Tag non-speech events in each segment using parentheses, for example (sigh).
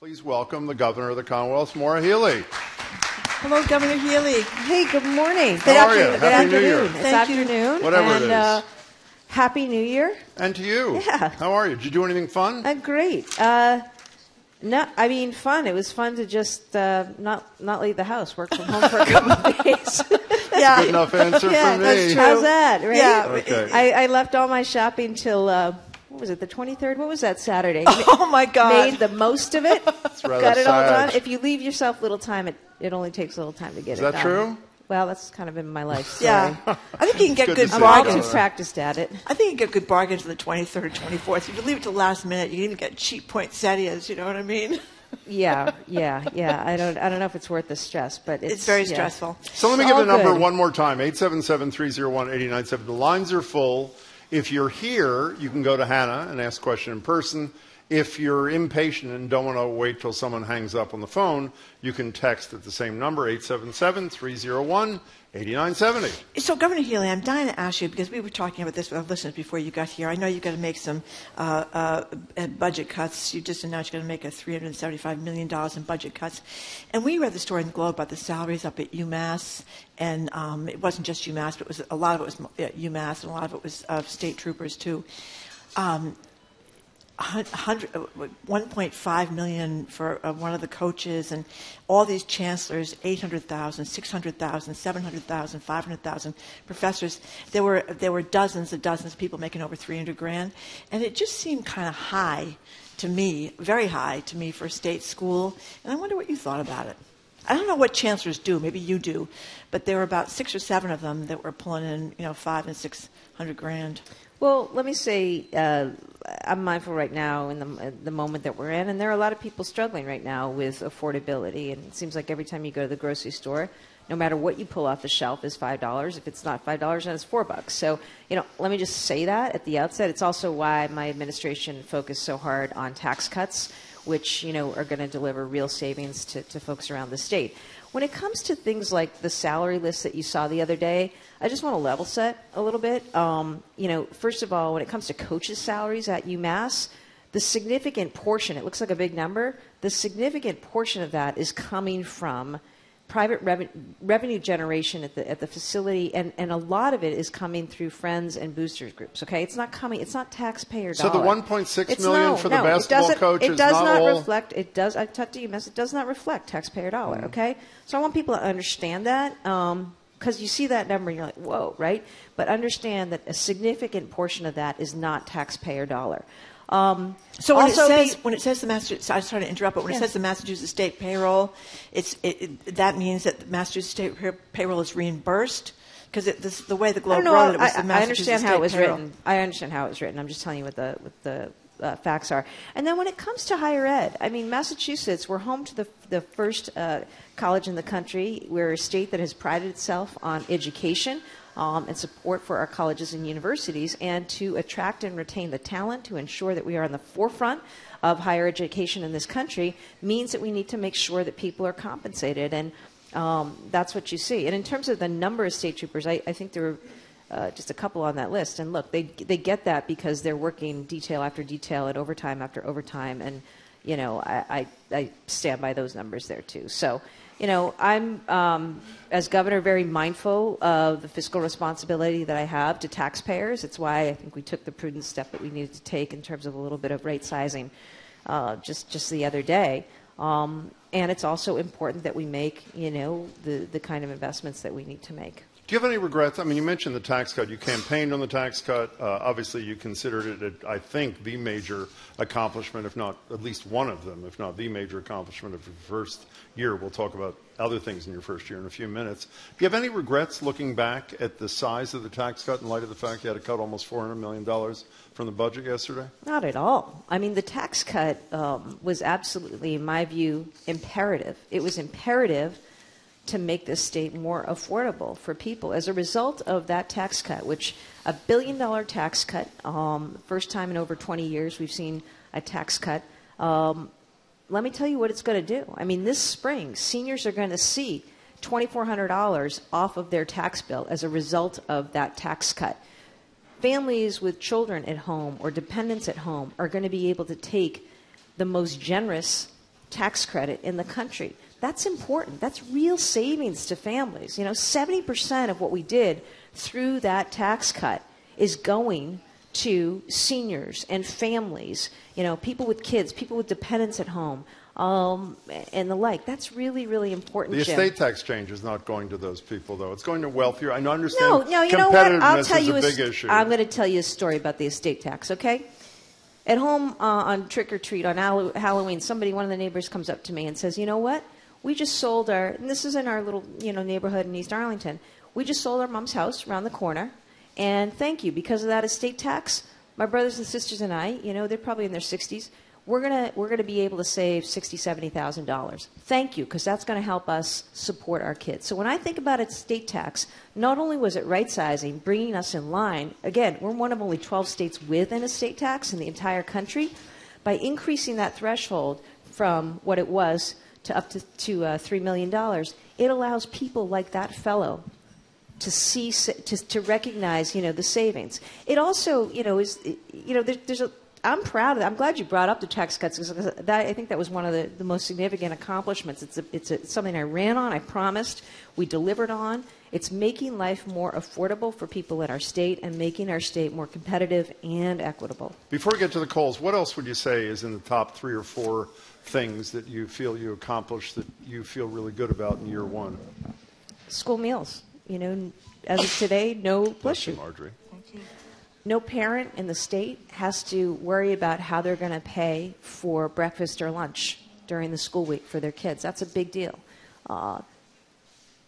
Please welcome the governor of the Commonwealth, Maura Healey. Hello, Governor Healey. Hey, good morning. How good are you? afternoon. Happy good New Year. afternoon. It's Thank you. afternoon. Whatever it and, is. Uh, happy New Year. And to you. Yeah. How are you? Did you do anything fun? Uh, great. Uh, no, I mean fun. It was fun to just uh, not not leave the house, work from home for a couple of (laughs) days. Yeah. Good enough answer (laughs) Yeah, for me. that's true. How's that? Right? Yeah. Okay. I, I left all my shopping till uh, what was it? The twenty third. What was that Saturday? (laughs) Oh my God. Made the most of it. (laughs) rather Got it all done. If you leave yourself little time, it it only takes a little time to get Is it that done. true? Well, that's kind of been my life story. Yeah. (laughs) I think you can get good good, to see I'm bargains. practiced at it. I think you get good bargains on the 23rd, 24th. If you leave it to the last minute, you can even get cheap poinsettias. You know what I mean? Yeah, yeah, yeah. I don't, I don't know if it's worth the stress, but it's, It's very yeah. stressful. So let me give all the number good. one more time 877 301 8097. The lines are full. If you're here, you can go to Hannah and ask a question in person. If you're impatient and don't want to wait till someone hangs up on the phone, you can text at the same number 877 301 8970. So, Governor Healey, I'm dying to ask you because we were talking about this with our listeners before you got here. I know you've got to make some uh, uh, budget cuts. You just announced you're going to make a $375 million in budget cuts. And we read the story in the Globe about the salaries up at UMass. And um, it wasn't just UMass, but it was a lot of it was uh, UMass, and a lot of it was uh, state troopers, too. Um, 1.5 million for uh, one of the coaches and all these chancellors 800,000 600,000 700,000 500,000 professors. There were there were dozens and dozens of people making over 300 grand. And it just seemed kind of high to me very high to me for a state school. And I wonder what you thought about it I don't know what chancellors do maybe you do but there were about 6 or 7 of them that were pulling in you know 5 and 600 grand Well, let me say, uh, I'm mindful right now in the, the moment that we're in, and there are a lot of people struggling right now with affordability. And it seems like every time you go to the grocery store, no matter what you pull off the shelf is five dollars. If it's not five dollars, then it's four bucks. So, you know, let me just say that at the outset. It's also why my administration focused so hard on tax cuts, which you know are going to deliver real savings to, to folks around the state. When it comes to things like the salary list that you saw the other day, I just want to level set a little bit. Um, you know, first of all, when it comes to coaches' salaries at UMass, the significant portion, it looks like a big number, the significant portion of that is coming from private revenue, revenue generation at the, at the facility, and, and a lot of it is coming through friends and boosters groups. Okay, it's not coming, it's not taxpayer So the dollar. 1.6 It's million no, for the no, basketball it doesn't, coach it is does not all- reflect. It does. I talked to UMass. It does not reflect taxpayer dollar. Mm-hmm. Okay, so I want people to understand that um, because you see that number and you're like, whoa, right? But understand that a significant portion of that is not taxpayer dollar. Um, So when it says be- when it says the Massachusetts, I'm sorry to interrupt, but when it says the Massachusetts state payroll, it's it, it, that means that the Massachusetts state pay- payroll is reimbursed because the way the I Globe wrote it, was I, the I Massachusetts understand how it was payroll. written. I understand how it was written. I'm just telling you what the what the uh, facts are. And then when it comes to higher ed, I mean, Massachusetts, we're home to the the first uh, college in the country. We're a state that has prided itself on education. Um, and support for our colleges and universities, and to attract and retain the talent to ensure that we are on the forefront of higher education in this country means that we need to make sure that people are compensated. And um, that's what you see. And in terms of the number of state troopers, I, I think there were uh, just a couple on that list. And look, they they get that because they're working detail after detail and overtime after overtime. And you know, I I, I stand by those numbers there too. So. You know, I'm, um, as governor, very mindful of the fiscal responsibility that I have to taxpayers. It's why I think we took the prudent step that we needed to take in terms of a little bit of rate sizing uh, just, just the other day. Um, and it's also important that we make, you know, the, the kind of investments that we need to make. Do you have any regrets? I mean, you mentioned the tax cut. You campaigned on the tax cut. Uh, obviously, you considered it, I think, the major accomplishment, if not at least one of them, if not the major accomplishment of your first year. We'll talk about other things in your first year in a few minutes. Do you have any regrets looking back at the size of the tax cut in light of the fact you had to cut almost $400 million from the budget yesterday? Not at all. I mean, the tax cut um, was absolutely, in my view, imperative. It was imperative to make this state more affordable for people. As a result of that tax cut, which a billion dollar tax cut, um, first time in over 20 years we've seen a tax cut. Um, let me tell you what it's going to do. I mean, this spring, seniors are going to see $2,400 off of their tax bill as a result of that tax cut families with children at home or dependents at home are going to be able to take the most generous tax credit in the country. That's important. That's real savings to families. You know, 70% of what we did through that tax cut is going to seniors and families, you know, people with kids, people with dependents at home, um, and the like. That's really, really important. The Jim. estate tax change is not going to those people, though. It's going to wealthier. I understand. No, no, you know what? I'll tell you a, big st- issue. I'm going to tell you a story about the estate tax, okay? At home uh, on trick or treat on Hallow- Halloween, somebody, one of the neighbors, comes up to me and says, "You know what? We just sold our. And this is in our little, you know, neighborhood in East Arlington. We just sold our mom's house around the corner, and thank you because of that estate tax. My brothers and sisters and I, you know, they're probably in their 60s. We're gonna we're gonna be able to save sixty, seventy thousand dollars. Thank you, because that's going to help us support our kids. So when I think about estate tax, not only was it right sizing, bringing us in line. Again, we're one of only 12 states with an estate tax in the entire country. By increasing that threshold from what it was to up to, to uh, $3 million, it allows people like that fellow to see to, to recognize you know the savings it also you know is you know there, there's a I'm proud of that. I'm glad you brought up the tax cuts because that, I think that was one of the, the most significant accomplishments. It's, a, it's, a, it's something I ran on, I promised, we delivered on. It's making life more affordable for people in our state and making our state more competitive and equitable. Before we get to the calls, what else would you say is in the top three or four things that you feel you accomplished that you feel really good about in year one? School meals. You know, as of today, no Bless you. Marjorie. no parent in the state has to worry about how they're going to pay for breakfast or lunch during the school week for their kids. That's a big deal. Uh,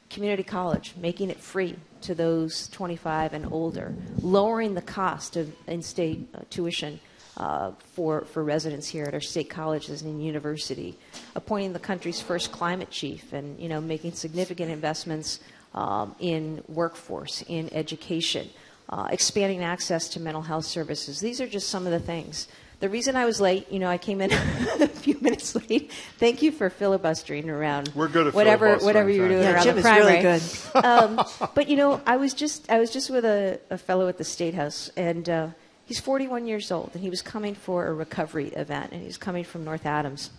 community college, making it free to those 25 and older, lowering the cost of in-state uh, tuition uh, for for residents here at our state colleges and university, appointing the country's first climate chief, and you know making significant investments um, in workforce, in education uh, expanding access to mental health services. These are just some of the things. The reason I was late, you know, I came in (laughs) a few minutes late. Thank you for filibustering around. We're good at whatever filibustering, whatever you were doing thank Yeah, around Jim the is really good. um, but you know, I was just I was just with a, a fellow at the State House, and uh, he's 41 years old, and he was coming for a recovery event, and he's coming from North Adams.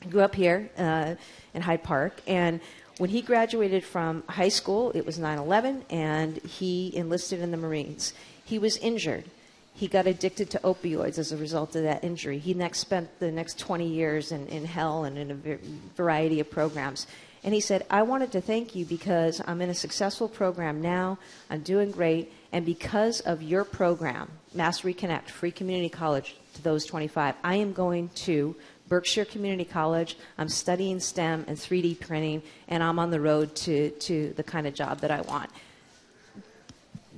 He grew up here uh, in Hyde Park, and when he graduated from high school, it was 9/11, and he enlisted in the Marines. He was injured. He got addicted to opioids as a result of that injury. He next spent the next 20 years in, in hell and in a variety of programs. And he said, I wanted to thank you because I'm in a successful program now. I'm doing great. And because of your program, Mass Reconnect, Free Community College, to those 25, I am going to Berkshire Community College. I'm studying STEM and 3D printing, and I'm on the road to, to the kind of job that I want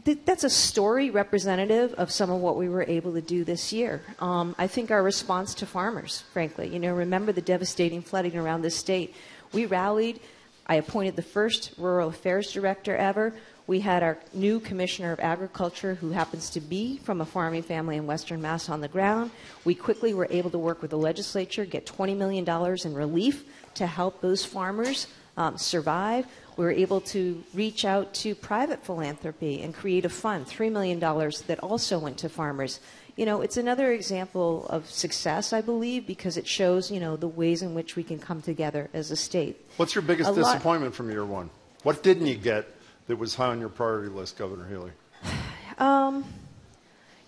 th- that's a story representative of some of what we were able to do this year. Um, I think our response to farmers, frankly, you know, remember the devastating flooding around this state. We rallied. I appointed the first rural affairs director ever. We had our new commissioner of agriculture, who happens to be from a farming family in Western Mass, on the ground. We quickly were able to work with the legislature, get $20 million in relief to help those farmers um, survive. We were able to reach out to private philanthropy and create a fund, $3 million, that also went to farmers. You know, it's another example of success, I believe, because it shows, you know, the ways in which we can come together as a state. What's your biggest A lot- disappointment from year one? What didn't you get that was high on your priority list, Governor Healey?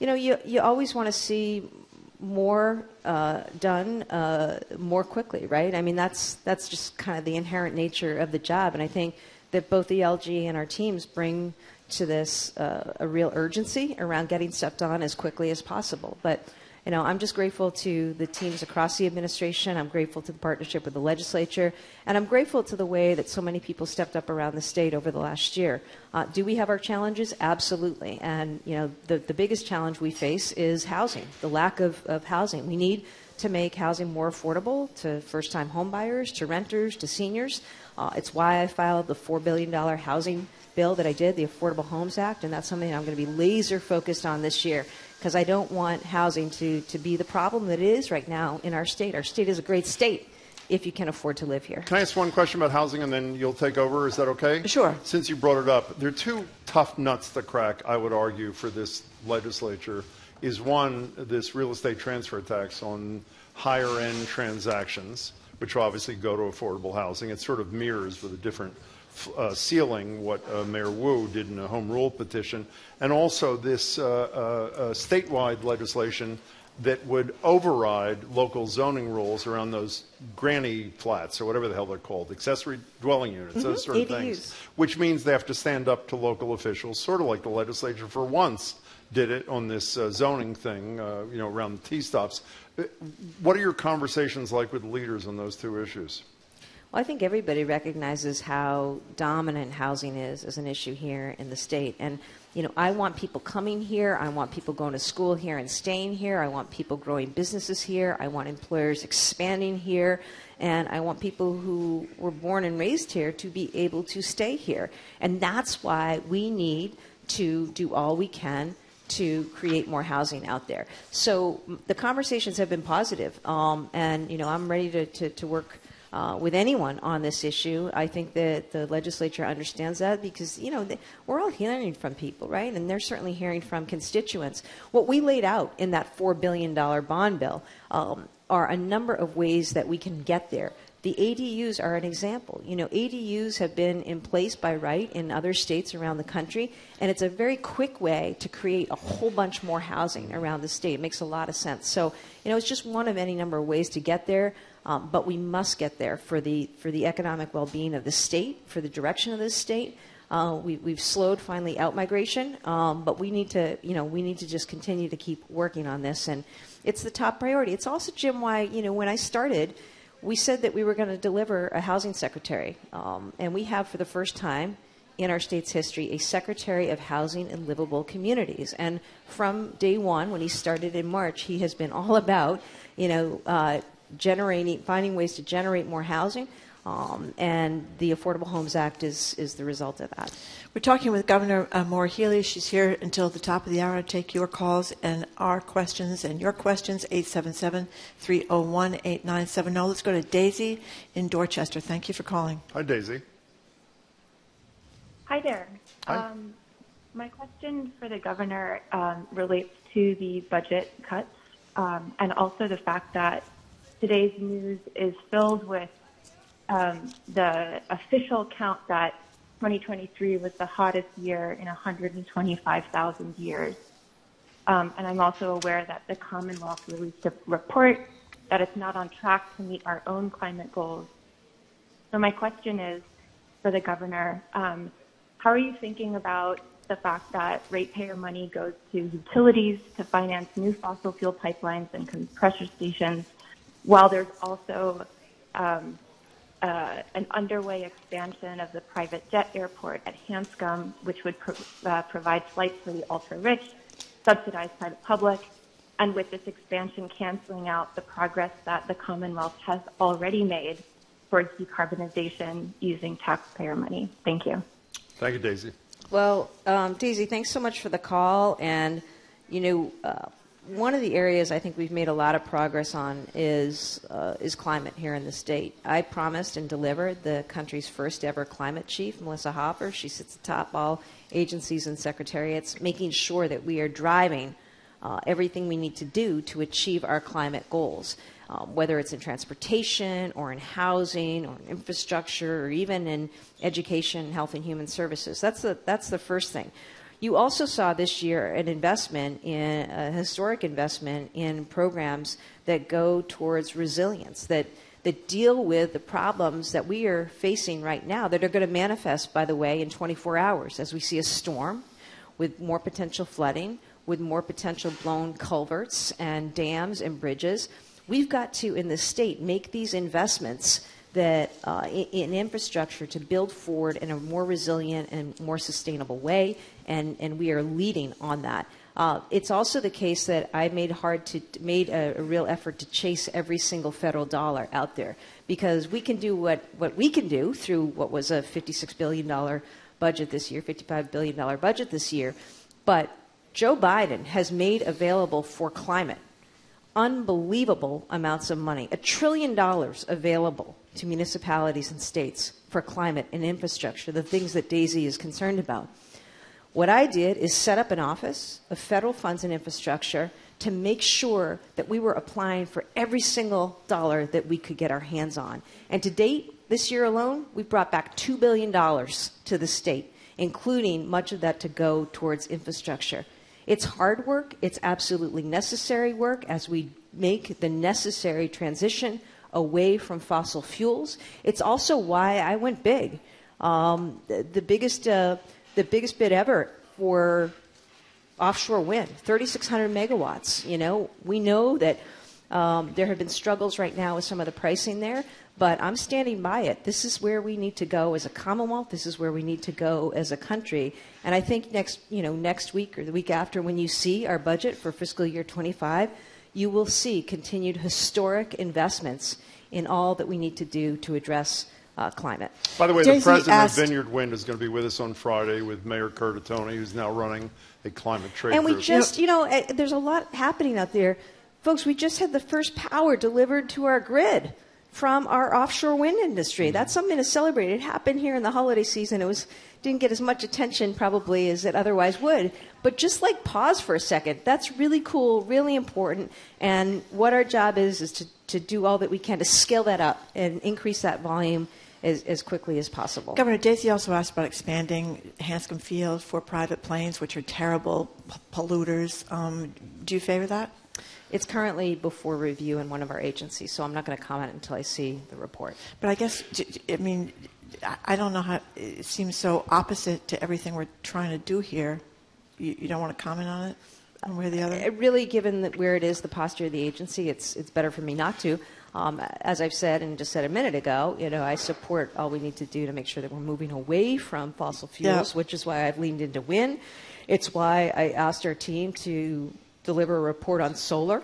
You know, you, you always want to see more uh, done uh, more quickly, right? I mean, that's that's just kind of the inherent nature of the job, and I think that both the LG and our teams bring to this uh, a real urgency around getting stuff done as quickly as possible. But you know, I'm just grateful to the teams across the administration. I'm grateful to the partnership with the legislature, and I'm grateful to the way that so many people stepped up around the state over the last year. Uh, do we have our challenges? Absolutely. And you know, the the biggest challenge we face is housing, the lack of, of housing. We need to make housing more affordable to first-time homebuyers, to renters, to seniors. Uh, it's why I filed the four billion dollar housing bill that I did, the Affordable Homes Act, and that's something I'm going to be laser focused on this year because I don't want housing to, to be the problem that it is right now in our state. Our state is a great state if you can afford to live here. Can I ask one question about housing and then you'll take over? Is that okay? Sure. Since you brought it up, there are two tough nuts to crack, I would argue, for this legislature. Is one, this real estate transfer tax on higher end transactions, which obviously go to affordable housing. It sort of mirrors with a different uh, ceiling what uh, Mayor Wu did in a home rule petition, and also this uh, uh, uh statewide legislation that would override local zoning rules around those granny flats or whatever the hell they're called, accessory dwelling units, mm-hmm. those sort of ADUs. things. Which means they have to stand up to local officials, sort of like the legislature for once did it on this uh, zoning thing, uh, you know, around the T stops. Uh, what are your conversations like with leaders on those two issues? Well, I think everybody recognizes how dominant housing is as an issue here in the state. And, you know, I want people coming here. I want people going to school here and staying here. I want people growing businesses here. I want employers expanding here. And I want people who were born and raised here to be able to stay here. And that's why we need to do all we can to create more housing out there. So the conversations have been positive. Um, and, you know, I'm ready to, to, to work uh, with anyone on this issue. I think that the legislature understands that because, you know, we're all hearing from people, right? And they're certainly hearing from constituents. What we laid out in that $4 billion bond bill um, are a number of ways that we can get there. The ADUs are an example. You know, ADUs have been in place by right in other states around the country, and it's a very quick way to create a whole bunch more housing around the state. It makes a lot of sense. So, you know, it's just one of any number of ways to get there. Um, but we must get there for the for the economic well-being of the state, for the direction of the state. Uh, we, have slowed finally out migration, um, but we need to you know we need to just continue to keep working on this, and it's the top priority. It's also Jim why you know when I started, we said that we were going to deliver a housing secretary, um, and we have for the first time in our state's history a secretary of housing and livable communities. And from day one, when he started in March, he has been all (laughs) about you know. Uh, generating, finding ways to generate more housing. Um, and the Affordable Homes Act is, is the result of that. We're talking with Governor uh, Maura Healey. She's here until the top of the hour to take your calls and our questions and your questions, 877 301 8970. Let's go to Daisy in Dorchester. Thank you for calling. Hi, Daisy. Hi there. Hi. Um, my question for the governor um, relates to the budget cuts um, and also the fact that today's news is filled with um, the official count that 2023 was the hottest year in 125,000 years. Um, and I'm also aware that the Commonwealth released a report that it's not on track to meet our own climate goals. So my question is for the governor, um, how are you thinking about the fact that ratepayer money goes to utilities to finance new fossil fuel pipelines and compressor stations while there's also um, uh, an underway expansion of the private jet airport at Hanscom, which would pro- uh, provide flights for the ultra-rich, subsidized by the public, and with this expansion canceling out the progress that the Commonwealth has already made towards decarbonization using taxpayer money. Thank you. Thank you, Daisy. Well, um, Daisy, thanks so much for the call. And, you know, uh, one of the areas I think we've made a lot of progress on is uh, is climate here in the state. I promised and delivered the country's first ever climate chief, Melissa Hoffer. She sits atop all agencies and secretariats, making sure that we are driving uh, everything we need to do to achieve our climate goals. Um, whether it's in transportation or in housing or in infrastructure or even in education, health, and human services. That's the, that's the first thing. You also saw this year an investment in a historic investment in programs that go towards resilience that that deal with the problems that we are facing right now that are going to manifest by the way in 24 hours. As we see a storm with more potential flooding with more potential blown culverts and dams and bridges we've got to in the state make these investments that uh, in, in, infrastructure to build forward in a more resilient and more sustainable way, and, and we are leading on that. Uh, it's also the case that I made hard to made a, a, real effort to chase every single federal dollar out there because we can do what, what we can do through what was a $56 billion budget this year, $55 billion budget this year, but Joe Biden has made available for climate unbelievable amounts of money, a trillion dollars available to municipalities and states for climate and infrastructure, the things that Daisy is concerned about. What I did is set up an office of federal funds and infrastructure to make sure that we were applying for every single dollar that we could get our hands on. And to date, this year alone, we've brought back $2 billion to the state, including much of that to go towards infrastructure. It's hard work, it's absolutely necessary work as we make the necessary transition away from fossil fuels. It's also why I went big. Um, the, the, biggest, uh, the biggest bid ever for offshore wind, 3,600 megawatts. You know, we know that um, there have been struggles right now with some of the pricing there, but I'm standing by it. This is where we need to go as a Commonwealth. This is where we need to go as a country. And I think next, you know, next week or the week after, when you see our budget for fiscal year 25, you will see continued historic investments in all that we need to do to address uh, climate. By the way, Daisy the president asked- of Vineyard Wind is going to be with us on Friday with Mayor Curtatone, who's now running a climate trade And we group. just, you know, eh, there's a lot happening out there. Folks, we just had the first power delivered to our grid from our offshore wind industry. Mm-hmm. That's something to celebrate. It happened here in the holiday season. It was didn't get as much attention probably as it otherwise would. But just like pause for a second. That's really cool, really important. And what our job is is to, to do all that we can to scale that up and increase that volume as, as quickly as possible. Governor Daisy also asked about expanding Hanscom Field for private planes, which are terrible p- polluters. Um, do you favor that? It's currently before review in one of our agencies, so I'm not going to comment until I see the report. But I guess, I mean, I- don't know how, it seems so opposite to everything we're trying to do here. You, you don't want to comment on it, one way or the other? Really, given that where it is, the posture of the agency, it's it's better for me not to. Um, as I've said and just said a minute ago, you know, I support all we need to do to make sure that we're moving away from fossil fuels, Yeah. which is why I've leaned into wind. It's why I asked our team to deliver a report on solar.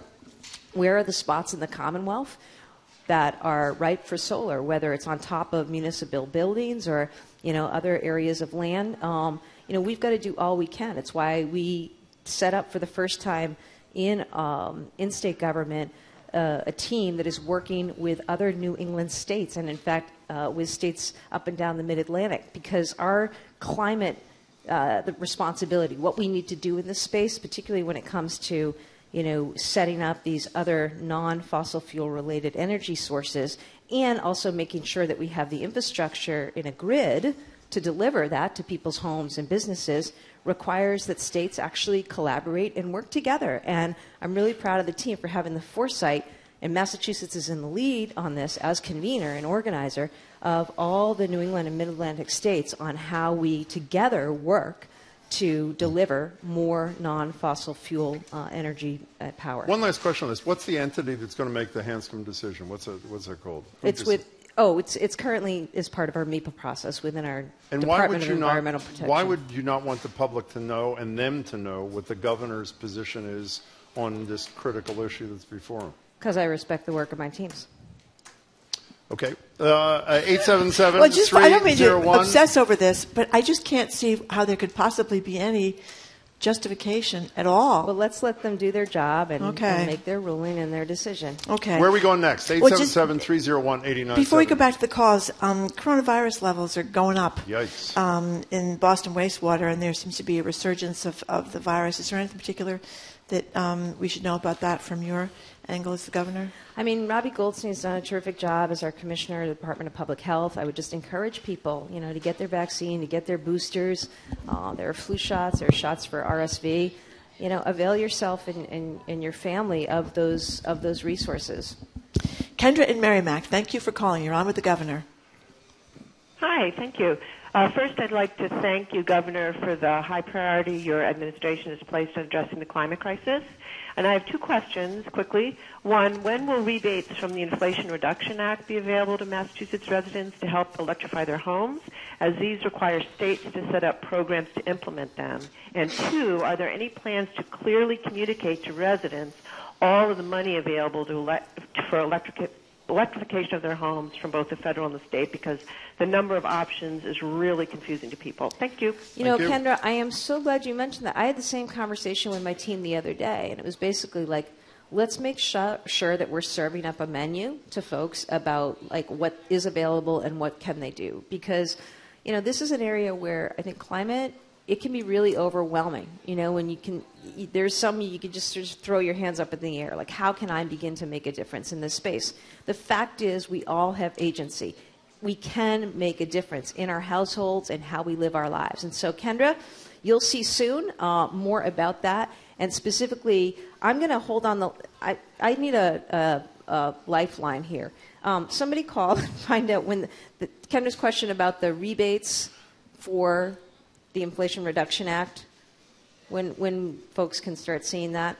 Where are the spots in the Commonwealth that are ripe for solar, whether it's on top of municipal buildings or you know other areas of land? Um, you know, we've got to do all we can. It's why we set up for the first time in um, in state government uh, a team that is working with other New England states, and in fact, uh, with states up and down the Mid Atlantic, because our climate uh, the responsibility, what we need to do in this space, particularly when it comes to you know setting up these other non-fossil fuel related energy sources, and also making sure that we have the infrastructure in a grid to deliver that to people's homes and businesses requires that states actually collaborate and work together. And I'm really proud of the team for having the foresight, and Massachusetts is in the lead on this as convener and organizer of all the New England and Mid Atlantic states on how we together work to deliver more non fossil fuel uh, energy uh, power. One last question on this. What's the entity that's going to make the Hanscom decision? What's it, what's it called? Who it's with. Oh, it's it's currently is part of our MEPA process within our And why Department would of you not? Environmental Protection. Why would you not want the public to know and them to know what the governor's position is on this critical issue that's before him? Because I respect the work of my teams. Okay, uh, eight seven seven Well, just, I don't mean to obsess over this, but I just can't see how there could possibly be any justification at all. Well, let's let them do their job and, Okay. and make their ruling and their decision. okay. Where are we going next? Eight Well, seven just- seven three zero one eighty nine. Before we go back to the cause, um, coronavirus levels are going up. Yikes. Um, in Boston wastewater, and there seems to be a resurgence of, of the virus. Is there anything particular that um, we should know about that from your angle as the governor? I mean, Robbie Goldstein's done a terrific job as our commissioner of the Department of Public Health. I would just encourage people, you know, to get their vaccine, to get their boosters. Uh, there are flu shots, there are shots for RSV. You know, avail yourself and, and, and your family of those of those resources. Kendra and Merrimack, thank you for calling. You're on with the governor. Hi, thank you. Uh, first, I'd like to thank you, Governor, for the high priority your administration has placed on addressing the climate crisis. And I have two questions quickly. One, when will rebates from the Inflation Reduction Act be available to Massachusetts residents to help electrify their homes, as these require states to set up programs to implement them? And two, are there any plans to clearly communicate to residents all of the money available to for electric, electrification of their homes from both the federal and the state because the number of options is really confusing to people. Thank you. You know, you. Kendra, I am so glad you mentioned that. I had the same conversation with my team the other day, and it was basically like, let's make sure, sure that we're serving up a menu to folks about like what is available and what can they do because you know this is an area where I think climate it can be really overwhelming. You know, when you can, there's some you can just sort of throw your hands up in the air, like, how can I begin to make a difference in this space? The fact is, we all have agency. We can make a difference in our households and how we live our lives. And so, Kendra, you'll see soon uh, more about that. And specifically, I'm going to hold on the. I, I need a, a, a lifeline here. Um, somebody call and (laughs) find out when the, Kendra's question about the rebates for the Inflation Reduction Act, when when folks can start seeing that.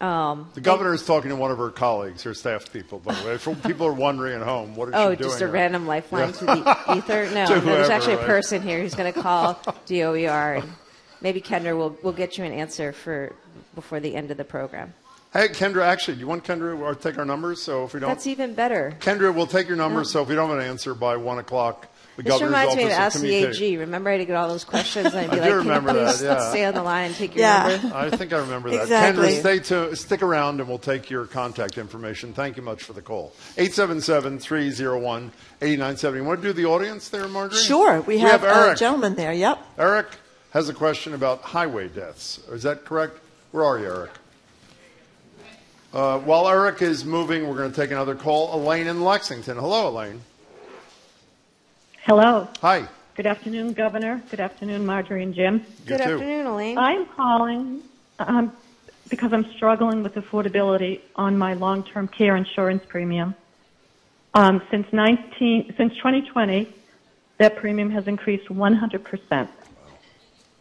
Um, The governor is talking to one of her colleagues, her staff people, by the way. If people are wondering at home, what is oh, she doing just a here? random lifeline to the (laughs) ether. No, no, there's whoever, actually a person here who's going to call (laughs) DOER, and maybe Kendra will will get you an answer for before the end of the program. Hey, Kendra, actually, do you want Kendra to take our numbers? So if we don't, That's even better. Kendra, we'll take your numbers. So if we don't have an answer by one o'clock, the This reminds me of Ask the. AG. Remember, I had to get all those questions, and I'd be I like, do "Can you remember that, yeah. stay on the line and take your Yeah. number?" I think I remember that. Exactly. Kendra, stay to, stick around and we'll take your contact information. Thank you much for the call. 877-301-8970. You want to do the audience there, Marjorie? Sure, we have, a Eric. gentleman there. Yep. Eric has a question about highway deaths. Is that correct? Where are you, Eric? Uh, while Eric is moving, we're going to take another call. Elaine in Lexington. Hello, Elaine. Hello. Hi. Good afternoon, Governor. Good afternoon, Marjorie and Jim. Good too. afternoon, Elaine. I'm calling um, because I'm struggling with affordability on my long-term care insurance premium. Um, since 19, since 2020, that premium has increased 100 percent.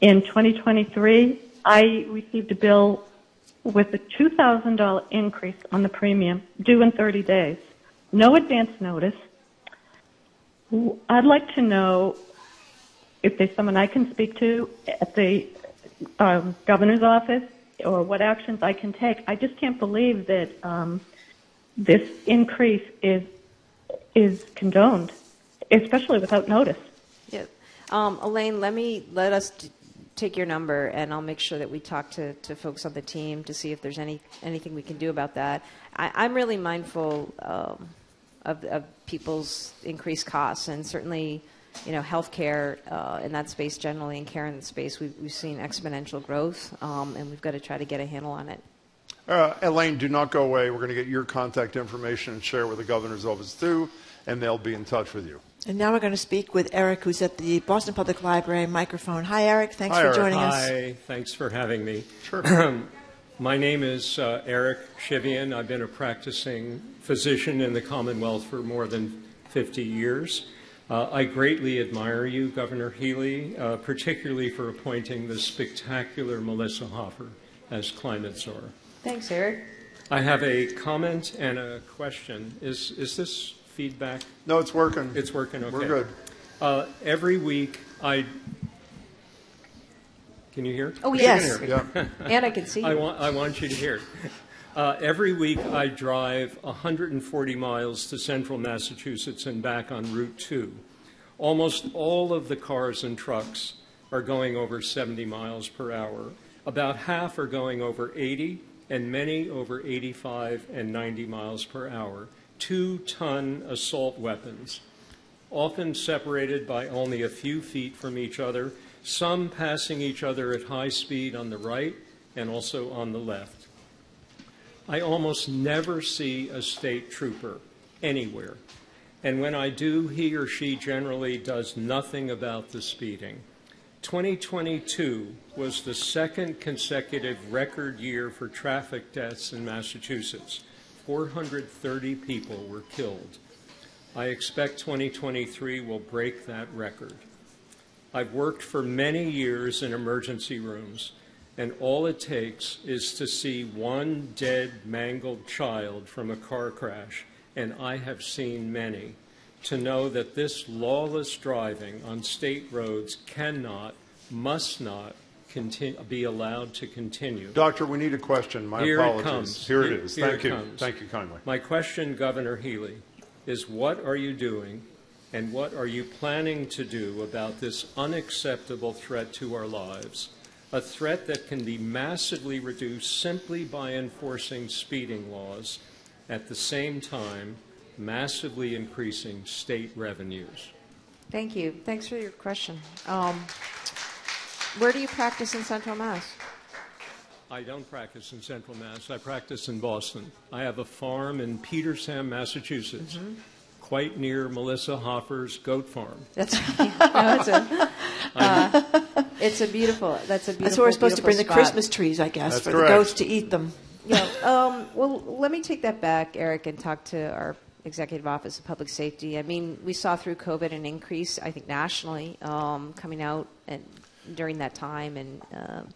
In 2023, I received a bill with a $2,000 increase on the premium due in 30 days. No advance notice. I'd like to know if there's someone I can speak to at the um, governor's office or what actions I can take. I just can't believe that um, this increase is is condoned, especially without notice. Yeah. Um, Elaine, let me let us take your number, and I'll make sure that we talk to, to folks on the team to see if there's any anything we can do about that. I, I'm really mindful um, of, of people's increased costs, and certainly, you know, healthcare uh, in that space generally, and care in that space, we've, we've seen exponential growth, um, and we've got to try to get a handle on it. Uh, Elaine, do not go away. We're going to get your contact information and share with the governor's office too, and they'll be in touch with you. And now we're going to speak with Eric, who's at the Boston Public Library microphone. Hi, Eric. Thanks Hi, for Eric. joining us. Hi, thanks for having me. Sure. (clears throat) My name is uh, Eric Chivian. I've been a practicing physician in the Commonwealth for more than 50 years. Uh, I greatly admire you, Governor Healey, uh, particularly for appointing the spectacular Melissa Hoffer as climate czar. Thanks, Eric. I have a comment and a question. Is, is this feedback? No, it's working. It's working okay. We're good. Uh, every week I. Can you hear? Oh, You yes. hear. Yeah. And I can see you. I want, I want you to hear. Uh, every week I drive 140 miles to central Massachusetts and back on Route 2. Almost all of the cars and trucks are going over 70 miles per hour. About half are going over 80, and many over 85 and 90 miles per hour. Two ton assault weapons often separated by only a few feet from each other, some passing each other at high speed on the right and also on the left. I almost never see a state trooper anywhere. And when I do, he or she generally does nothing about the speeding. 2022 was the second consecutive record year for traffic deaths in Massachusetts. 430 people were killed. I expect 2023 will break that record. I've worked for many years in emergency rooms, and all it takes is to see one dead, mangled child from a car crash, and I have seen many, to know that this lawless driving on state roads cannot, must not conti- be allowed to continue. Doctor, we need a question. My Here apologies. it comes. Here it is. Here Thank it you. comes. Thank you kindly. My question, Governor Healey, is what are you doing and what are you planning to do about this unacceptable threat to our lives? A threat that can be massively reduced simply by enforcing speeding laws, at the same time, massively increasing state revenues. Thank you. Thanks for your question. Um, Where do you practice in Central Mass? I don't practice in Central Mass. I practice in Boston. I have a farm in Petersham, Massachusetts, Mm-hmm. quite near Melissa Hoffer's goat farm. That's right. no, it's a, uh, it's a beautiful. That's a beautiful. That's where we're supposed to bring the. Christmas trees, I guess, That's for correct. the goats to eat them. Yeah. Um, well, let me take that back, Eric, and talk to our Executive Office of Public Safety. I mean, we saw through COVID an increase, I think, nationally um, coming out and during that time and um,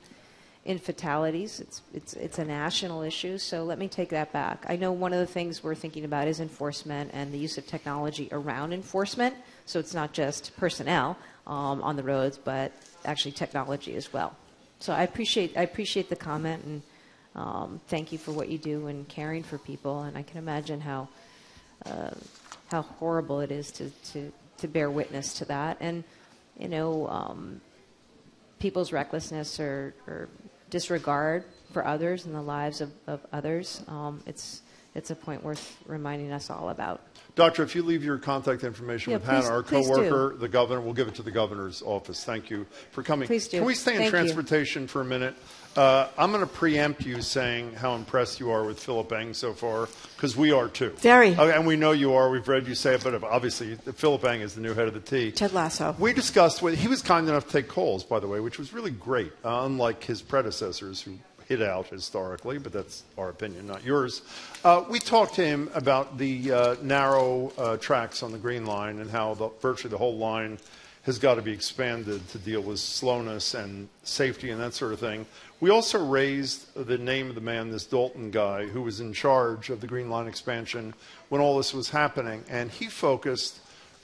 in fatalities. It's it's it's a national issue. So let me take that back. I know one of the things we're thinking about is enforcement and the use of technology around enforcement. So it's not just personnel um, on the roads, but actually technology as well. So I appreciate I appreciate the comment and um, thank you for what you do and caring for people. And I can imagine how uh, how horrible it is to, to, to bear witness to that. And you know, um, people's recklessness or, or disregard for others and the lives of, of others. Um, it's it's a point worth reminding us all about. Doctor, if you leave your contact information Yeah, with please- Hannah, our coworker, the governor, we'll give it to the governor's office. Thank you for coming. Please do. Can we stay in Thank you. transportation for a minute? Uh, I'm going to preempt you saying how impressed you are with Philip Eng so far, because we are too. Very. Uh, and we know you are. We've read you say it, but obviously Philip Eng is the new head of the T. Ted Lasso. We discussed with he was kind enough to take calls, by the way, which was really great, uh, unlike his predecessors who hid out historically, but that's our opinion, not yours. Uh, we talked to him about the uh, narrow uh, tracks on the Green Line and how the, virtually the whole line has got to be expanded to deal with slowness and safety and that sort of thing. We also raised the name of the man, this Dalton guy, who was in charge of the Green Line expansion when all this was happening, and he focused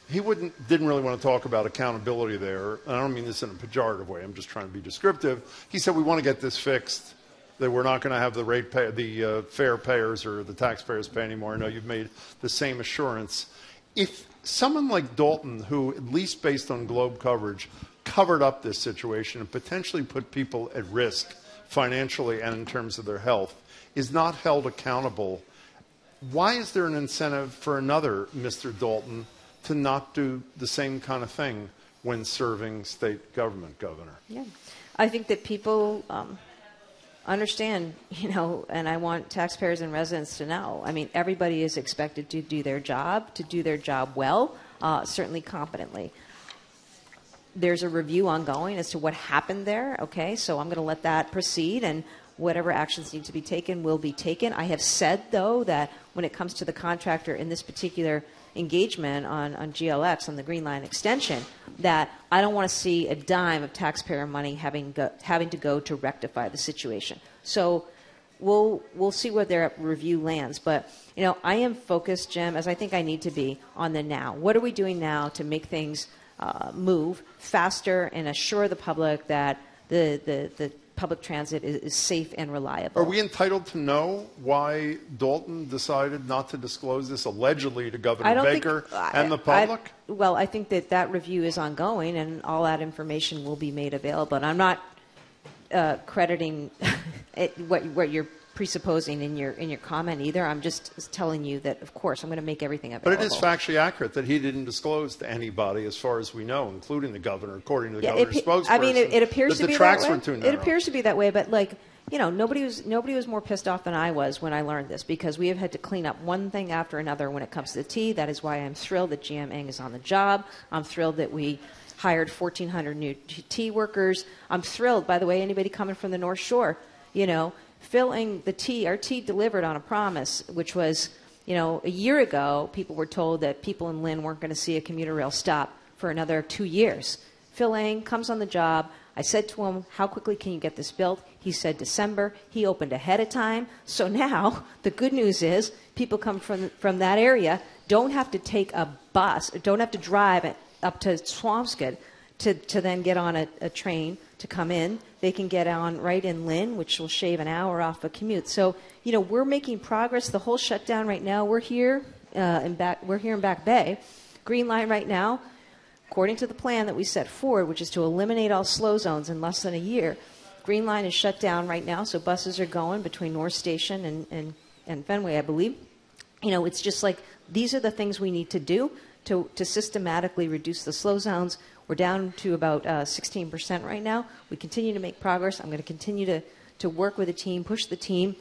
he wouldn't, didn't really want to talk about accountability there. And I don't mean this in a pejorative way. I'm just trying to be descriptive. He said we want to get this fixed. That we're not going to have the rate pay, the uh, fare payers or the taxpayers pay anymore. I know you've made the same assurance. If someone like Dalton, who at least based on Globe coverage, covered up this situation and potentially put people at risk financially and in terms of their health, is not held accountable why is there an incentive for another Mr. Dalton to not do the same kind of thing when serving state government, Governor? Yeah, I think that people um, understand, (laughs) you know, and I want taxpayers and residents to know. I mean, everybody is expected to do their job, to do their job well, uh, certainly competently. There's a review ongoing as to what happened there. Okay, so I'm going to let that proceed, and whatever actions need to be taken will be taken. I have said though that when it comes to the contractor in this particular engagement on, on GLX on the Green Line extension, that I don't want to see a dime of taxpayer money having go, having to go to rectify the situation. So we'll we'll see where their review lands. But you know, I am focused, Jim, as I think I need to be, on the now. What are we doing now to make things uh, move faster and assure the public that the the, the public transit is, is safe and reliable? Are we entitled to know why Dalton decided not to disclose this allegedly to Governor I Baker think, I- and the I- public? well, I think that that review is ongoing, and all that information will be made available. And I'm not uh, crediting (laughs) it, what what you're presupposing in your in your comment either. I'm just telling you that, of course, I'm going to make everything available. but it is factually accurate that he didn't disclose to anybody, as far as we know, including the governor, according to the Yeah, governor's it, spokesperson. I mean, it, it appears that to the be tracks that way. It appears to be that way, but like you know, nobody was nobody was more pissed off than I was when I learned this because we have had to clean up one thing after another when it comes to the T. That is why I'm thrilled that GM Eng is on the job. I'm thrilled that we hired 1,400 new T workers. I'm thrilled, by the way, anybody coming from the North Shore, you know, filling the T. Our T delivered on a promise, which was, you know, a year ago, people were told that people in Lynn weren't going to see a commuter rail stop for another two years. Phil Eng comes on the job. I said to him, How quickly can you get this built? He said December. He opened ahead of time. So (laughs) now the good news is people come from, from that area don't have to take a bus, don't have to drive up to Swampscott to, to then get on a, a train to come in. They can get on right in Lynn, which will shave an hour off a commute. So, you know, we're making progress. The whole shutdown right now, we're here uh, in back, we're here in Back Bay. Green line right now, according to the plan that we set forward, which is to eliminate all slow zones in less than a year, Green Line is shut down right now, so buses are going between North Station and, and, and Fenway, I believe. You know, it's just like these are the things we need to do to, to systematically reduce the slow zones. We're down to about uh, 16% right now. We continue to make progress. I'm going to continue to, to work with the team, push the team,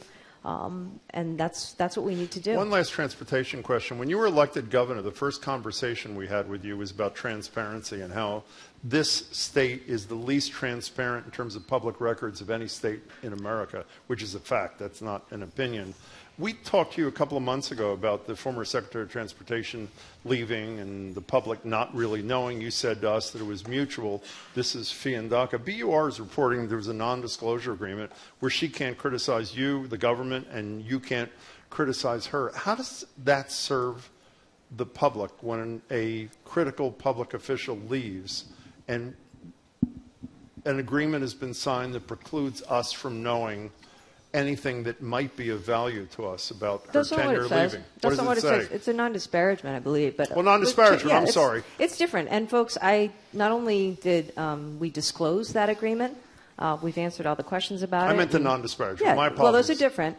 um, and that's, that's what we need to do. One last transportation question. When you were elected governor, the first conversation we had with you was about transparency and how this state is the least transparent in terms of public records of any state in America, which is a fact. That's not an opinion. We talked to you a couple of months ago about the former Secretary of Transportation leaving and the public not really knowing. You said to us that it was mutual. This is Fiandaca. BUR is reporting there was a non-disclosure agreement where she can't criticize you, the government, and you can't criticize her. How does that serve the public when a critical public official leaves and an agreement has been signed that precludes us from knowing anything that might be of value to us about her That's what tenure leaving. That's what not what it it say? says. It's a non-disparagement, I believe. But Well, non-disparagement, Yeah, I'm it's- sorry. It's different. And folks, I not only did um, we disclose that agreement, uh, we've answered all the questions about I it. I meant the non-disparagement. Yeah, My well, those are different.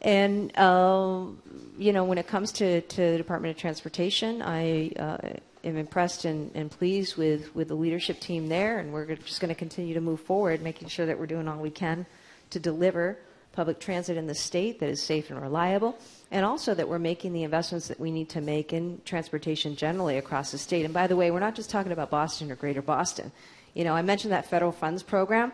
And um, you know, when it comes to, to the Department of Transportation, I uh, am impressed and, and pleased with, with the leadership team there, and we're just going to continue to move forward, making sure that we're doing all we can to deliver public transit in the state that is safe and reliable, and also that we're making the investments that we need to make in transportation generally across the state. And by the way, we're not just talking about Boston or Greater Boston. You know, I mentioned that federal funds program.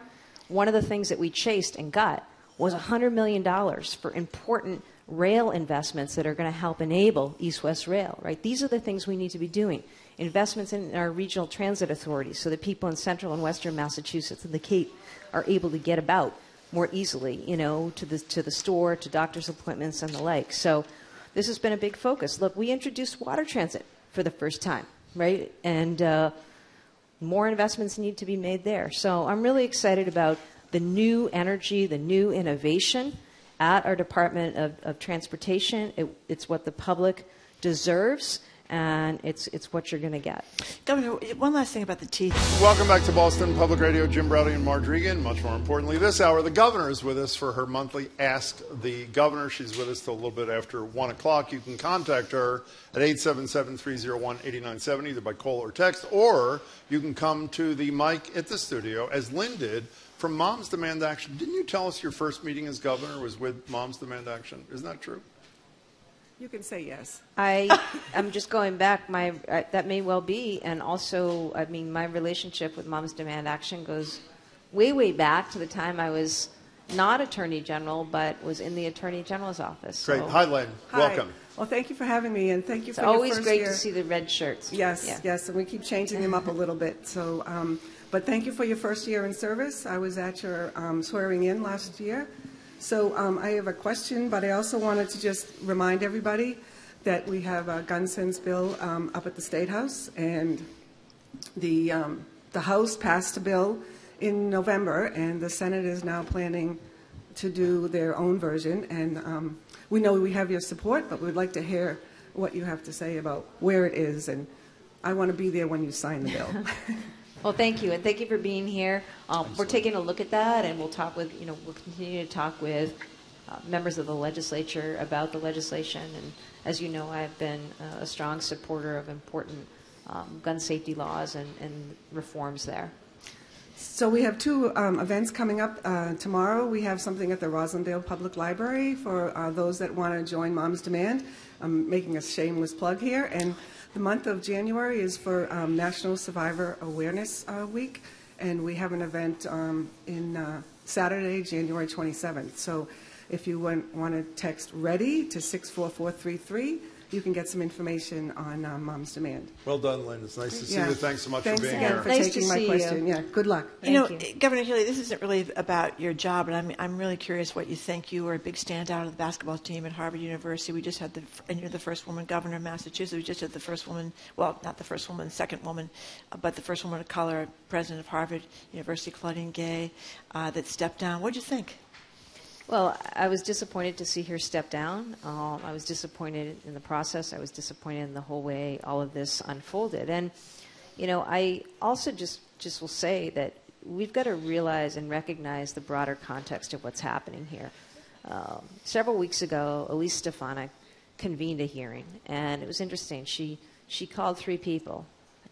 One of the things that we chased and got was $100 million for important rail investments that are going to help enable East West Rail, right? These are the things we need to be doing. Investments in our regional transit authorities so that people in central and western Massachusetts and the Cape are able to get about more easily, you know, to the, to the store, to doctor's appointments, and the like. So this has been a big focus. Look, we introduced water transit for the first time, right? And uh, more investments need to be made there. So I'm really excited about the new energy, the new innovation at our Department of, of Transportation. It, it's what the public deserves, and it's, it's what you're going to get. Governor, one last thing about the teeth. Welcome back to Boston Public Radio. Jim Braude and Margery Eagan. Much more importantly, this hour, the governor is with us for her monthly Ask the Governor. She's with us till a little bit after 1 o'clock. You can contact her at 877-301-8970, either by call or text, or you can come to the mic at the studio, as Lynn did, from Moms Demand Action. Didn't you tell us your first meeting as governor was with Moms Demand Action? Isn't that true? You can say yes. I I'm just going back. My uh, that may well be, and also, I mean, my relationship with Moms Demand Action goes way, way back to the time I was not Attorney General, but was in the Attorney General's office. Great. So Hi, Lynn. Hi. Welcome. Well, thank you for having me, and thank you It's for your always great year. to see the red shirts. Yes, Yeah. yes, and we keep changing them up a little bit. So, um, but thank you for your first year in service. I was at your um, swearing in last year. So um, I have a question, but I also wanted to just remind everybody that we have a gun sense bill um, up at the State House, and the um, the House passed a bill in November, and the Senate is now planning to do their own version. And um, we know we have your support, but we'd like to hear what you have to say about where it is. And I want to be there when you sign the bill. (laughs) Well, thank you, and thank you for being here. Um, we're taking a look at that, and we'll talk with you know we'll continue to talk with uh, members of the legislature about the legislation. And as you know, I've been uh, a strong supporter of important um, gun safety laws and, and reforms there. So we have two um, events coming up uh, tomorrow. We have something at the Roslindale Public Library for uh, those that want to join Mom's Demand. I'm making a shameless plug here. And the month of January is for um, National Survivor Awareness uh, Week, and we have an event um, in uh, Saturday, January 27th. So if you want, want to text READY to 64433, you can get some information on uh, Mom's Demand. Well done, Lynn. It's nice to see Yeah. you. Thanks so much Thanks for being again here. for Nice to taking my see you. question. Yeah, good luck. you know, you. Governor Healey, this isn't really about your job, but I'm, I'm really curious what you think. You were a big standout of the basketball team at Harvard University. We just had the, and you're the first woman governor of Massachusetts. We just had the first woman, well, not the first woman, second woman, uh, but the first woman of color, president of Harvard University, Claudine Gay, uh, that stepped down. What'd you think? Well, I was disappointed to see her step down. Um, I was disappointed in the process. I was disappointed in the whole way all of this unfolded. And, you know, I also just, just will say that we've got to realize and recognize the broader context of what's happening here. Um, several weeks ago, Elise Stefanik convened a hearing, and it was interesting. She she called three people,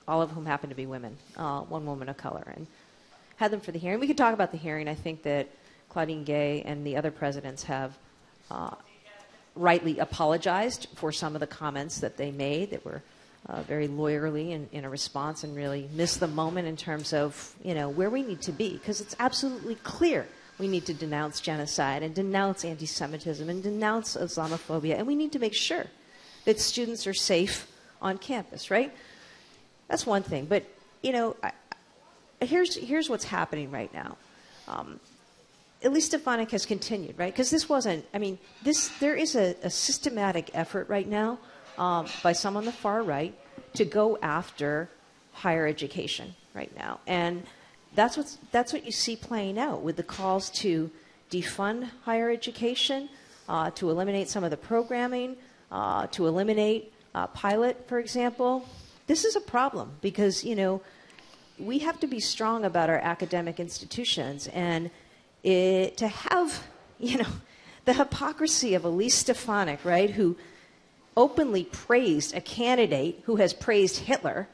all of whom happened to be women, uh, one woman of color, and had them for the hearing. We could talk about the hearing. I think that Claudine Gay and the other presidents have uh, rightly apologized for some of the comments that they made that were uh, very lawyerly in, in a response and really missed the moment in terms of you know where we need to be because it's absolutely clear we need to denounce genocide and denounce anti-Semitism and denounce Islamophobia and we need to make sure that students are safe on campus, right? That's one thing, but you know, I, here's here's what's happening right now. Um, Elise Stefanik has continued, right? Because this wasn't. I mean, this there is a, a systematic effort right now um, by some on the far right to go after higher education right now, and that's what's that's what you see playing out with the calls to defund higher education, uh, to eliminate some of the programming, uh, to eliminate uh, pilot, for example. This is a problem because you know we have to be strong about our academic institutions and it, to have, you know, (laughs) the hypocrisy of Elise Stefanik, right, who openly praised a candidate who has praised Hitler.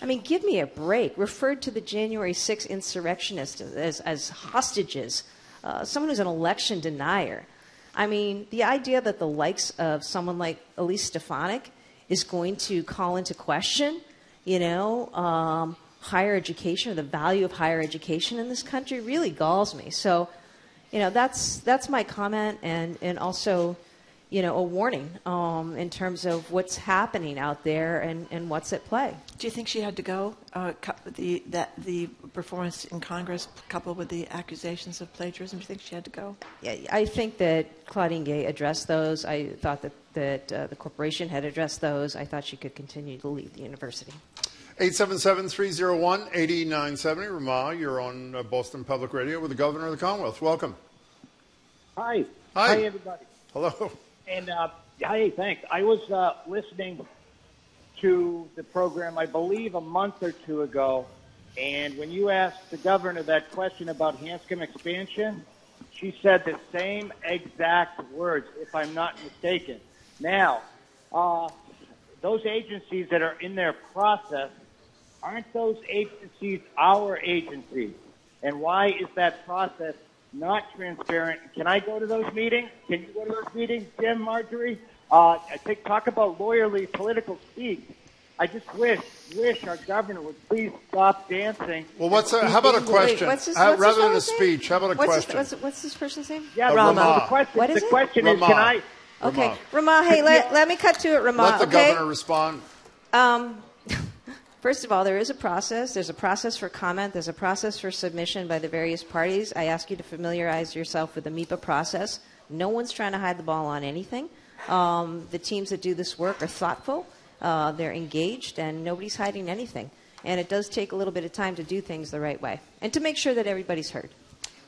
I mean, give me a break. Referred to the January 6th insurrectionists as, as hostages, uh, someone who's an election denier. I mean, the idea that the likes of someone like Elise Stefanik is going to call into question, you know, um, higher education or the value of higher education in this country really galls me. So, you know, that's that's my comment, and and also, you know, a warning um, in terms of what's happening out there and, and what's at play. Do you think she had to go? Uh, the that the performance in Congress coupled with the accusations of plagiarism. Do you think she had to go? Yeah, I think that Claudine Gay addressed those. I thought that that uh, the corporation had addressed those. I thought she could continue to lead the university. 877-301-8970. Rama, you're on uh, Boston Public Radio with the Governor of the Commonwealth. Welcome. Hi. Hi. Hi, everybody. Hello. And uh, hi, thanks. I was uh, listening to the program, I believe, a month or two ago, and when you asked the governor that question about Hanscom expansion, she said the same exact words, if I'm not mistaken. Now, uh, those agencies that are in their process aren't those agencies our agencies? And why is that process not transparent? Can I go to those meetings? Can you go to those meetings, Jim, Marjorie? Uh, I think talk about lawyerly political speak. I just wish, wish our governor would please stop dancing. Well, what's a, how about a question? Wait, what's this- How- what's rather this than a fellow's name? speech, how about a what's question? This, what's, what's this person's name? Yeah, Uh, Rama. Rama. The question, What is the it? question is, Rama. can I? Okay, Rama. Rama. Hey, let, let me cut to it, Rama. Let the okay? governor respond. Um, (laughs) first of all, there is a process. There's a process for comment. There's a process for submission by the various parties. I ask you to familiarize yourself with the MEPA process. No one's trying to hide the ball on anything. Um, the teams that do this work are thoughtful. Uh, they're engaged, and nobody's hiding anything. And it does take a little bit of time to do things the right way and to make sure that everybody's heard.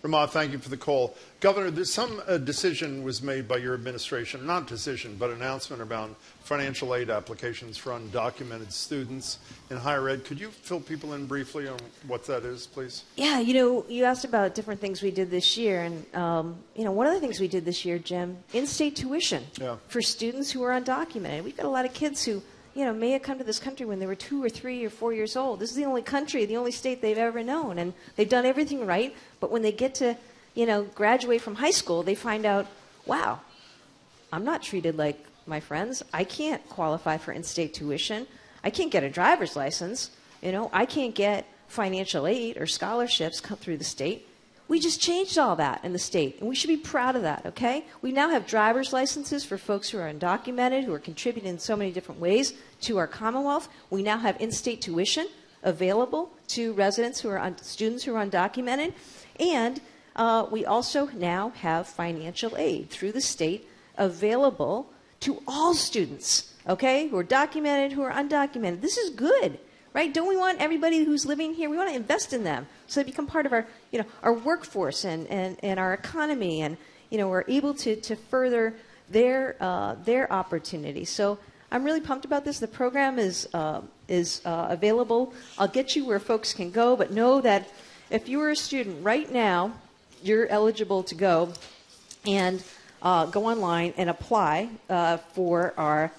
Rama, thank you for the call. Governor, some uh, decision was made by your administration, not decision, but announcement about financial aid applications for undocumented students in higher ed. Could you fill people in briefly on what that is, please? Yeah, you know, you asked about different things we did this year, and um, you know, one of the things we did this year, Jim, in-state tuition Yeah. for students who are undocumented. We've got a lot of kids who, you know, may have come to this country when they were two or three or four years old. This is the only country, the only state they've ever known, and they've done everything right. But when they get to, you know, graduate from high school, they find out, wow, I'm not treated like my friends. I can't qualify for in-state tuition. I can't get a driver's license. You know, I can't get financial aid or scholarships come through the state. We just changed all that in the state, and we should be proud of that, okay? We now have driver's licenses for folks who are undocumented, who are contributing in so many different ways to our Commonwealth. We now have in state tuition available to residents who are un- students who are undocumented. And uh, we also now have financial aid through the state available to all students, okay, who are documented, who are undocumented. This is good, right? Don't we want everybody who's living here, we want to invest in them so they become part of our, you know, our workforce and, and, and our economy and, you know, we're able to, to further their, uh, their opportunities. So I'm really pumped about this. The program is, uh, is uh, available. I'll get you where folks can go, but know that if you are a student right now, you're eligible to go and uh, go online and apply uh, for our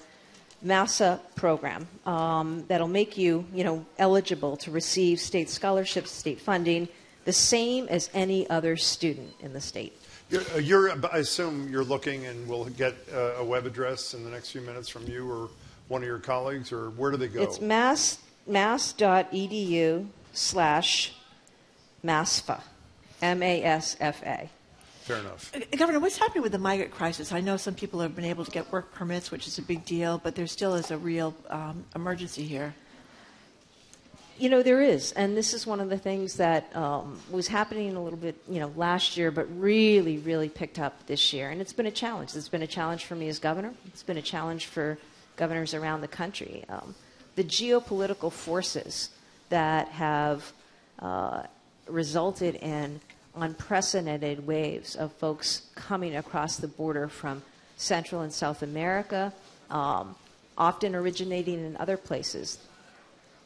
MASFA program um, that'll make you, you know, eligible to receive state scholarships, state funding, the same as any other student in the state. You're, uh, you're, I assume you're looking and we'll get uh, a web address in the next few minutes from you or one of your colleagues, or where do they go? It's mass, mass.edu slash MASFA, M A S F A. Fair enough. Uh, Governor, what's happening with the migrant crisis? I know some people have been able to get work permits, which is a big deal, but there still is a real um, emergency here. You know, there is. And this is one of the things that um, was happening a little bit, you know, last year, but really, really picked up this year. And it's been a challenge. It's been a challenge for me as governor. It's been a challenge for governors around the country. Um, the geopolitical forces that have uh, resulted in unprecedented waves of folks coming across the border from Central and South America, um, often originating in other places.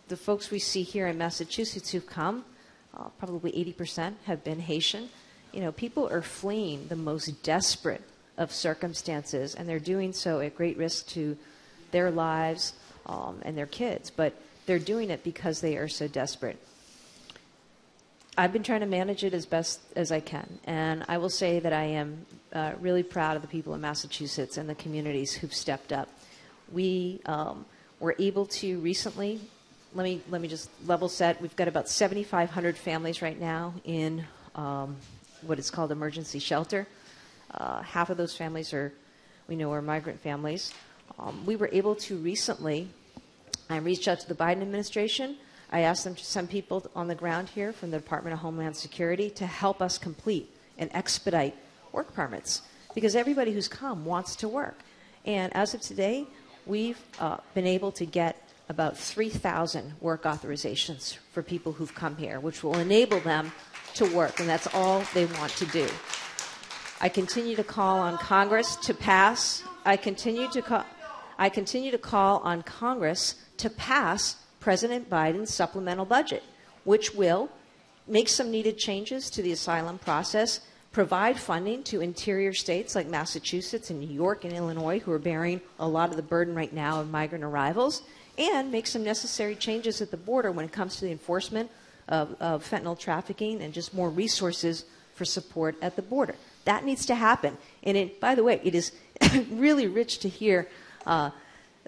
The folks we see here in Massachusetts who've come, uh, probably 80% have been Haitian. You know, people are fleeing the most desperate of circumstances, and they're doing so at great risk to their lives um, and their kids. But they're doing it because they are so desperate. I've been trying to manage it as best as I can. And I will say that I am uh, really proud of the people in Massachusetts and the communities who've stepped up. We um, were able to recently, let me, let me just level set, we've got about 7,500 families right now in um, what is called emergency shelter. Uh, half of those families are, we know, are migrant families. Um, we were able to recently, I reached out to the Biden administration I asked them send people on the ground here from the Department of Homeland Security to help us complete and expedite work permits because everybody who's come wants to work. And as of today, we've uh, been able to get about 3,000 work authorizations for people who've come here, which will enable them to work, and that's all they want to do. I continue to call on Congress to pass. I continue to call. I continue to call on Congress to pass President Biden's supplemental budget, which will make some needed changes to the asylum process, provide funding to interior states like Massachusetts and New York and Illinois, who are bearing a lot of the burden right now of migrant arrivals, and make some necessary changes at the border when it comes to the enforcement of, of fentanyl trafficking and just more resources for support at the border. That needs to happen. And it, by the way, it is (laughs) really rich to hear. Uh,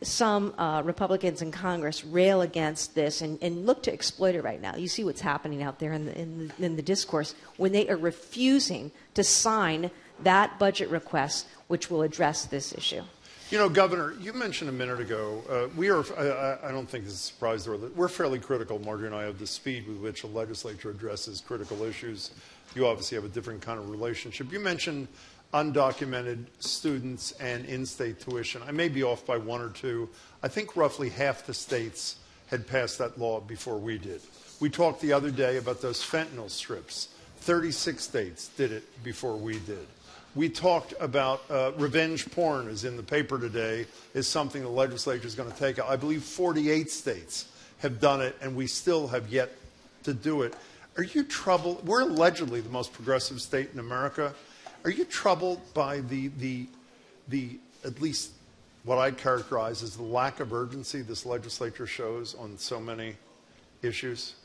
some uh, Republicans in Congress rail against this and, and, look to exploit it right now. You see what's happening out there in the, in, the, in the discourse when they are refusing to sign that budget request, which will address this issue. You know, Governor, you mentioned a minute ago, uh, we are, I, I, don't think it's a surprise, we're fairly critical, Marjorie and I, of the speed with which a legislature addresses critical issues. You obviously have a different kind of relationship. You mentioned undocumented students and in-state tuition. I may be off by one or two. I think roughly half the states had passed that law before we did. We talked the other day about those fentanyl strips. 36 states did it before we did. We talked about uh, revenge porn is in the paper today, is something the legislature is going to take. I believe 48 states have done it, and we still have yet to do it. Are you troubled? We're allegedly the most progressive state in America. Are you troubled by the, the, the at least what I'd characterize as the lack of urgency this legislature shows on so many issues?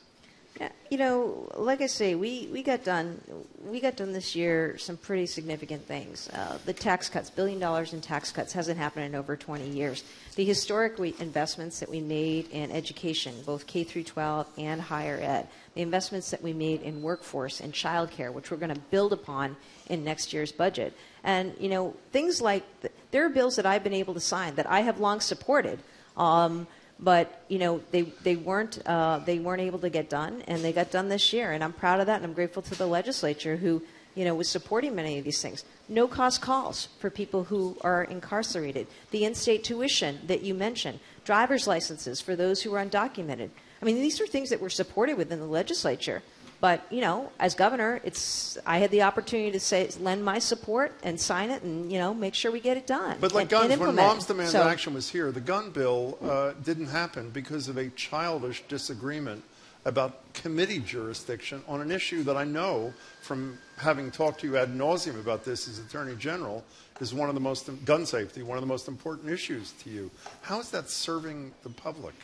You know, like I say, we, we got done we got done this year some pretty significant things. Uh, the tax cuts, billion dollars in tax cuts, hasn't happened in over 20 years. The historic investments that we made in education, both K through 12 and higher ed, the investments that we made in workforce and childcare, which we're going to build upon in next year's budget, and you know things like the, there are bills that I've been able to sign that I have long supported. Um, but you know they they weren't uh, they weren't able to get done, and they got done this year, and I'm proud of that, and I'm grateful to the legislature who you know was supporting many of these things. No cost calls for people who are incarcerated, the in-state tuition that you mentioned, driver's licenses for those who are undocumented. I mean, these are things that were supported within the legislature. But you know, as governor, it's I had the opportunity to say lend my support and sign it, and you know, make sure we get it done. But like and, guns, and when Moms Demand so, Action was here, the gun bill uh, didn't happen because of a childish disagreement about committee jurisdiction on an issue that I know from having talked to you ad nauseum about this as Attorney General is one of the most, gun safety, one of the most important issues to you. How is that serving the public?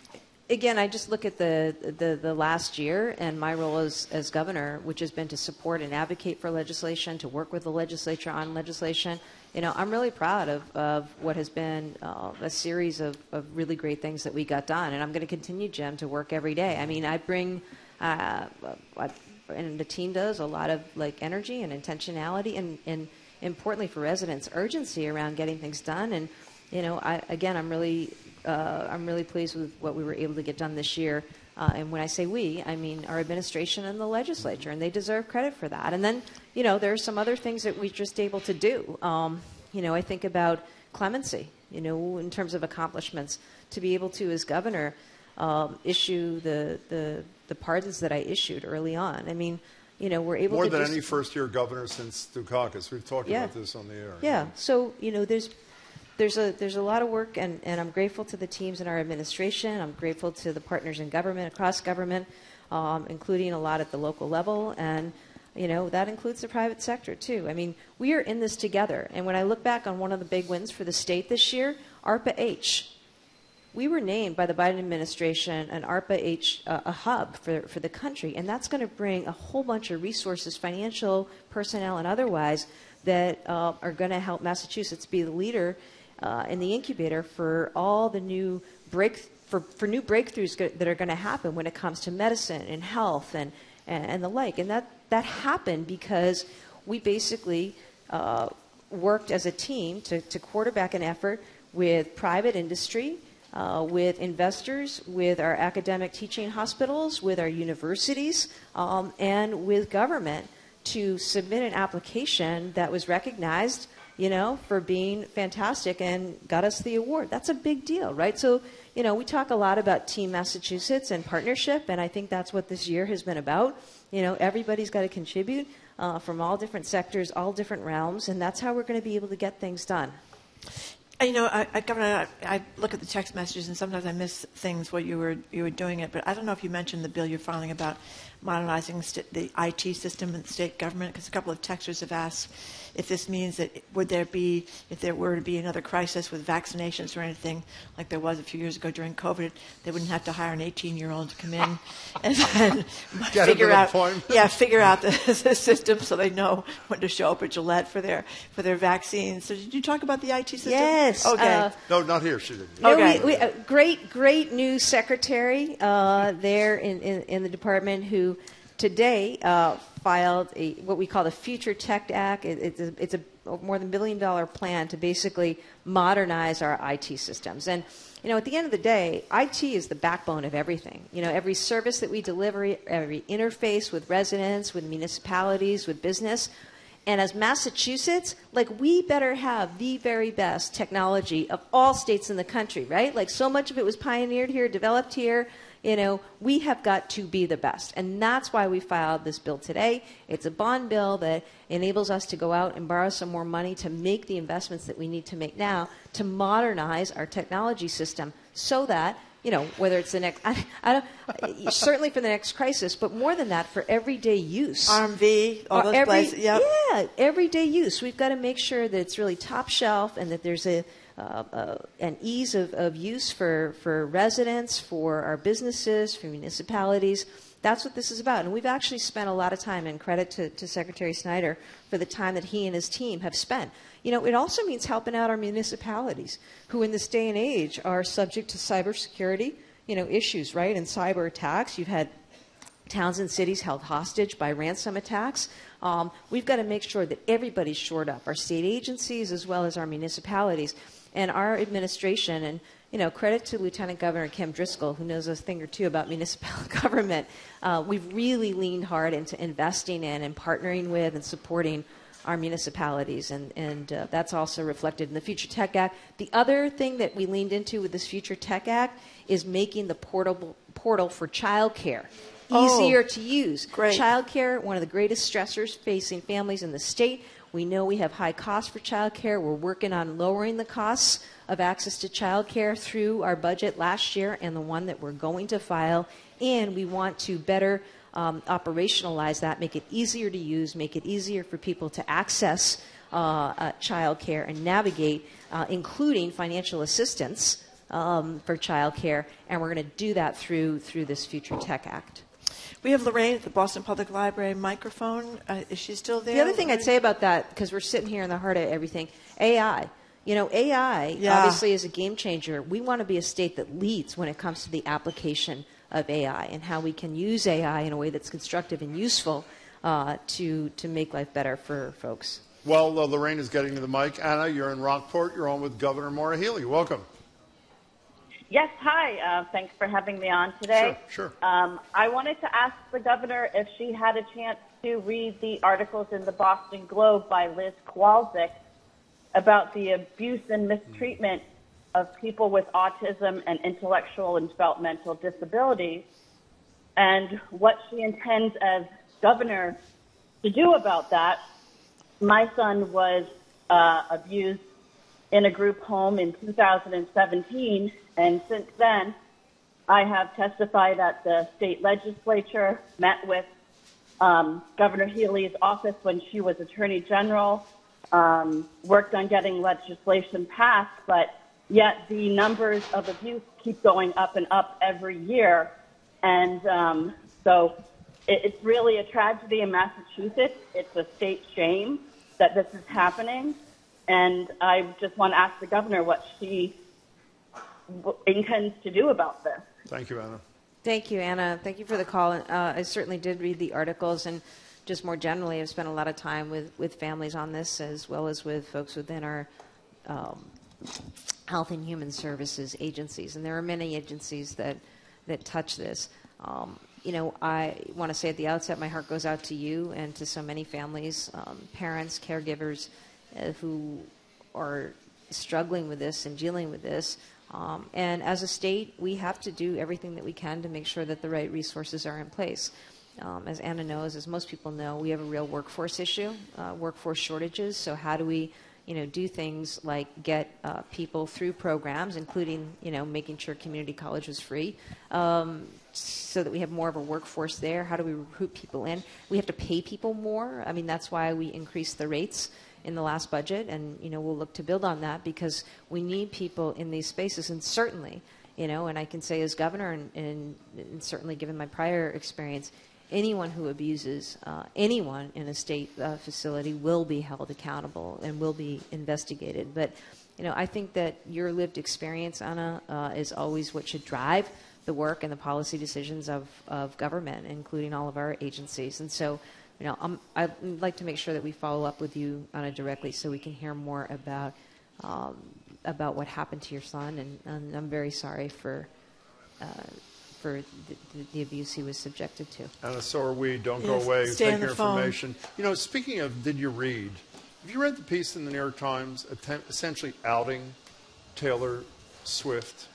Again, I just look at the, the, the, last year and my role as, as governor, which has been to support and advocate for legislation, to work with the legislature on legislation. You know, I'm really proud of, of what has been uh, a series of, of really great things that we got done. And I'm going to continue, Jim, to work every day. I mean, I bring, uh, I, and the team does, a lot of like energy and intentionality and, and importantly for residents, urgency around getting things done. And, you know, I, again, I'm really uh, I'm really pleased with what we were able to get done this year. Uh, and when I say we, I mean our administration and the legislature, and they deserve credit for that. And then, you know, there are some other things that we're just able to do. Um, you know, I think about clemency, you know, in terms of accomplishments, to be able to, as governor, um, issue the, the, the pardons that I issued early on. I mean, you know, we're able to More to. than just, any first year governor since Dukakis. We've talked yeah. about this on the air. Yeah. So, you know, there's there's a there's a lot of work, and, and I'm grateful to the teams in our administration. I'm grateful to the partners in government across government, um, including a lot at the local level, and you know that includes the private sector too. I mean, we are in this together. And when I look back on one of the big wins for the state this year, ARPA H. We were named by the Biden administration an ARPA H uh, a hub for, for the country, and that's going to bring a whole bunch of resources, financial, personnel, and otherwise, that uh, are going to help Massachusetts be the leader uh, in the incubator for all the new break for, for new breakthroughs go- that are going to happen when it comes to medicine and health and, and, and, the like. And that, that happened because we basically uh, worked as a team to, to quarterback an effort with private industry, uh, with investors, with our academic teaching hospitals, with our universities, um, and with government to submit an application that was recognized you know, for being fantastic and got us the award. That's a big deal, right? So, you know, we talk a lot about Team Massachusetts and partnership, and I think that's what this year has been about. You know, everybody's got to contribute uh, from all different sectors, all different realms, and that's how we're going to be able to get things done. You know, I, I, Governor, I look at the text messages and sometimes I miss things while you were you were doing it. But I don't know if you mentioned the bill you're filing about modernizing the IT system in the state government because a couple of texters have asked if this means that would there be, if there were to be another crisis with vaccinations or anything like there was a few years ago during COVID, they wouldn't have to hire an 18-year-old to come in (laughs) and, (laughs) then figure out, yeah, figure out the, (laughs) the, system so they know when to show up at Gillette for their for their vaccines. So did you talk about the IT system? Yes. Okay. Uh, no, not here. She didn't. Okay. No, we, we, uh, great, great new secretary uh, there in, in, in the department who today uh, filed a, what we call the Future Tech Act. It, it's, a, it's a more than billion dollar plan to basically modernize our IT systems. And you know, at the end of the day, IT is the backbone of everything. You know, every service that we deliver, every interface with residents, with municipalities, with business. And as Massachusetts, like we better have the very best technology of all states in the country, right? Like so much of it was pioneered here, developed here. You know, we have got to be the best. And that's why we filed this bill today. It's a bond bill that enables us to go out and borrow some more money to make the investments that we need to make now to modernize our technology system so that you know, whether it's the next, (laughs) I, I don't, certainly for the next crisis, but more than that, for everyday use. RMV, all those every, places, yep. Yeah, everyday use. We've got to make sure that it's really top shelf and that there's a, uh, uh, an ease of, of use for, for residents, for our businesses, for municipalities. That's what this is about. And we've actually spent a lot of time, and credit to, to Secretary Snyder for the time that he and his team have spent. You know, it also means helping out our municipalities, who in this day and age are subject to cybersecurity, you know, issues, right, and cyber attacks. You've had towns and cities held hostage by ransom attacks. Um, we've got to make sure that everybody's shored up, our state agencies as well as our municipalities and our administration and you know, credit to Lieutenant Governor Kim Driscoll, who knows a thing or two about (laughs) municipal government. Uh, we've really leaned hard into investing in and partnering with and supporting our municipalities, and, and uh, that's also reflected in the Future Tech Act. The other thing that we leaned into with this Future Tech Act is making the portable portal for childcare oh, easier to use. Great. Childcare, one of the greatest stressors facing families in the state We know we have high costs for childcare. We're working on lowering the costs of access to childcare through our budget last year and the one that we're going to file. And we want to better um, operationalize that, make it easier to use, make it easier for people to access uh, uh, childcare and navigate, uh, including financial assistance um, for childcare. And we're going to do that through through this Future Tech Act. We have Lorraine at the Boston Public Library microphone. Uh, is she still there? The other thing I'd say about that, because we're sitting here in the heart of everything, AI. You know, AI Yeah. obviously is a game changer. We want to be a state that leads when it comes to the application of AI and how we can use AI in a way that's constructive and useful uh, to to make life better for folks. Well, uh, Lorraine is getting to the mic. Anna, you're in Rockport. You're on with Governor Maura Healey. Welcome. Yes, hi. Uh, thanks for having me on today. Sure, sure. Um, I wanted to ask the governor if she had a chance to read the articles in the Boston Globe by Liz Kowalczyk about the abuse and mistreatment of people with autism and intellectual and developmental disabilities and what she intends as governor to do about that. My son was uh, abused in a group home in 2017, and since then, I have testified at the state legislature, met with um, Governor Healey's office when she was Attorney General, um, worked on getting legislation passed, but yet the numbers of abuse keep going up and up every year. And um, so it, it's really a tragedy in Massachusetts. It's a state shame that this is happening. And I just want to ask the governor what she intends to do about this. Thank you, Anna. Thank you, Anna. Thank you for the call. Uh, I certainly did read the articles, and just more generally, I've spent a lot of time with, with families on this, as well as with folks within our um, health and human services agencies. And there are many agencies that that touch this. Um, you know, I want to say at the outset, my heart goes out to you and to so many families, um, parents, caregivers uh, who are struggling with this and dealing with this. Um, and as a state, we have to do everything that we can to make sure that the right resources are in place. Um, as Anna knows, as most people know, we have a real workforce issue, uh, workforce shortages. So how do we, you know, do things like get uh, people through programs, including, you know, making sure community college is free, um, so that we have more of a workforce there? How do we recruit people in? We have to pay people more. I mean, that's why we increase the rates in the last budget, and you know we'll look to build on that because we need people in these spaces, and certainly, you know, and I can say as governor, and, and, and certainly given my prior experience, anyone who abuses uh, anyone in a state uh, facility will be held accountable and will be investigated. But you know, I think that your lived experience, Anna, uh, is always what should drive the work and the policy decisions of, of government, including all of our agencies. And so, you know, I'm, I'd like to make sure that we follow up with you, Anna, directly so we can hear more about um, about what happened to your son. And, and I'm very sorry for uh, for the, the, the abuse he was subjected to. Anna, so are we. Don't go away. stay Take on the your phone. information. You know, speaking of did you read, have you read the piece in the New York Times atten- essentially outing Taylor Swift?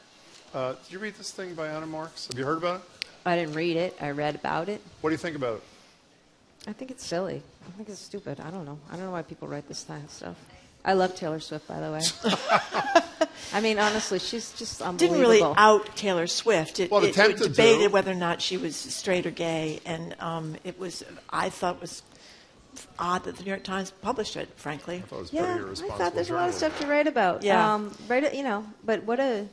Uh, did you read this thing by Anna Marks? Have you heard about it? I didn't read it. I read about it. What do you think about it? I think it's silly. I think it's stupid. I don't know. I don't know why people write this kind of stuff. I love Taylor Swift, by the way. (laughs) I mean, honestly, she's just Didn't really out Taylor Swift. It, Well, it, attempted to. debated whether or not she was straight or gay, and um, it was I thought was odd that the New York Times published it. Frankly, I thought it was yeah, pretty I thought there's a lot of stuff to write about. Yeah. um, write it, you know. But what a,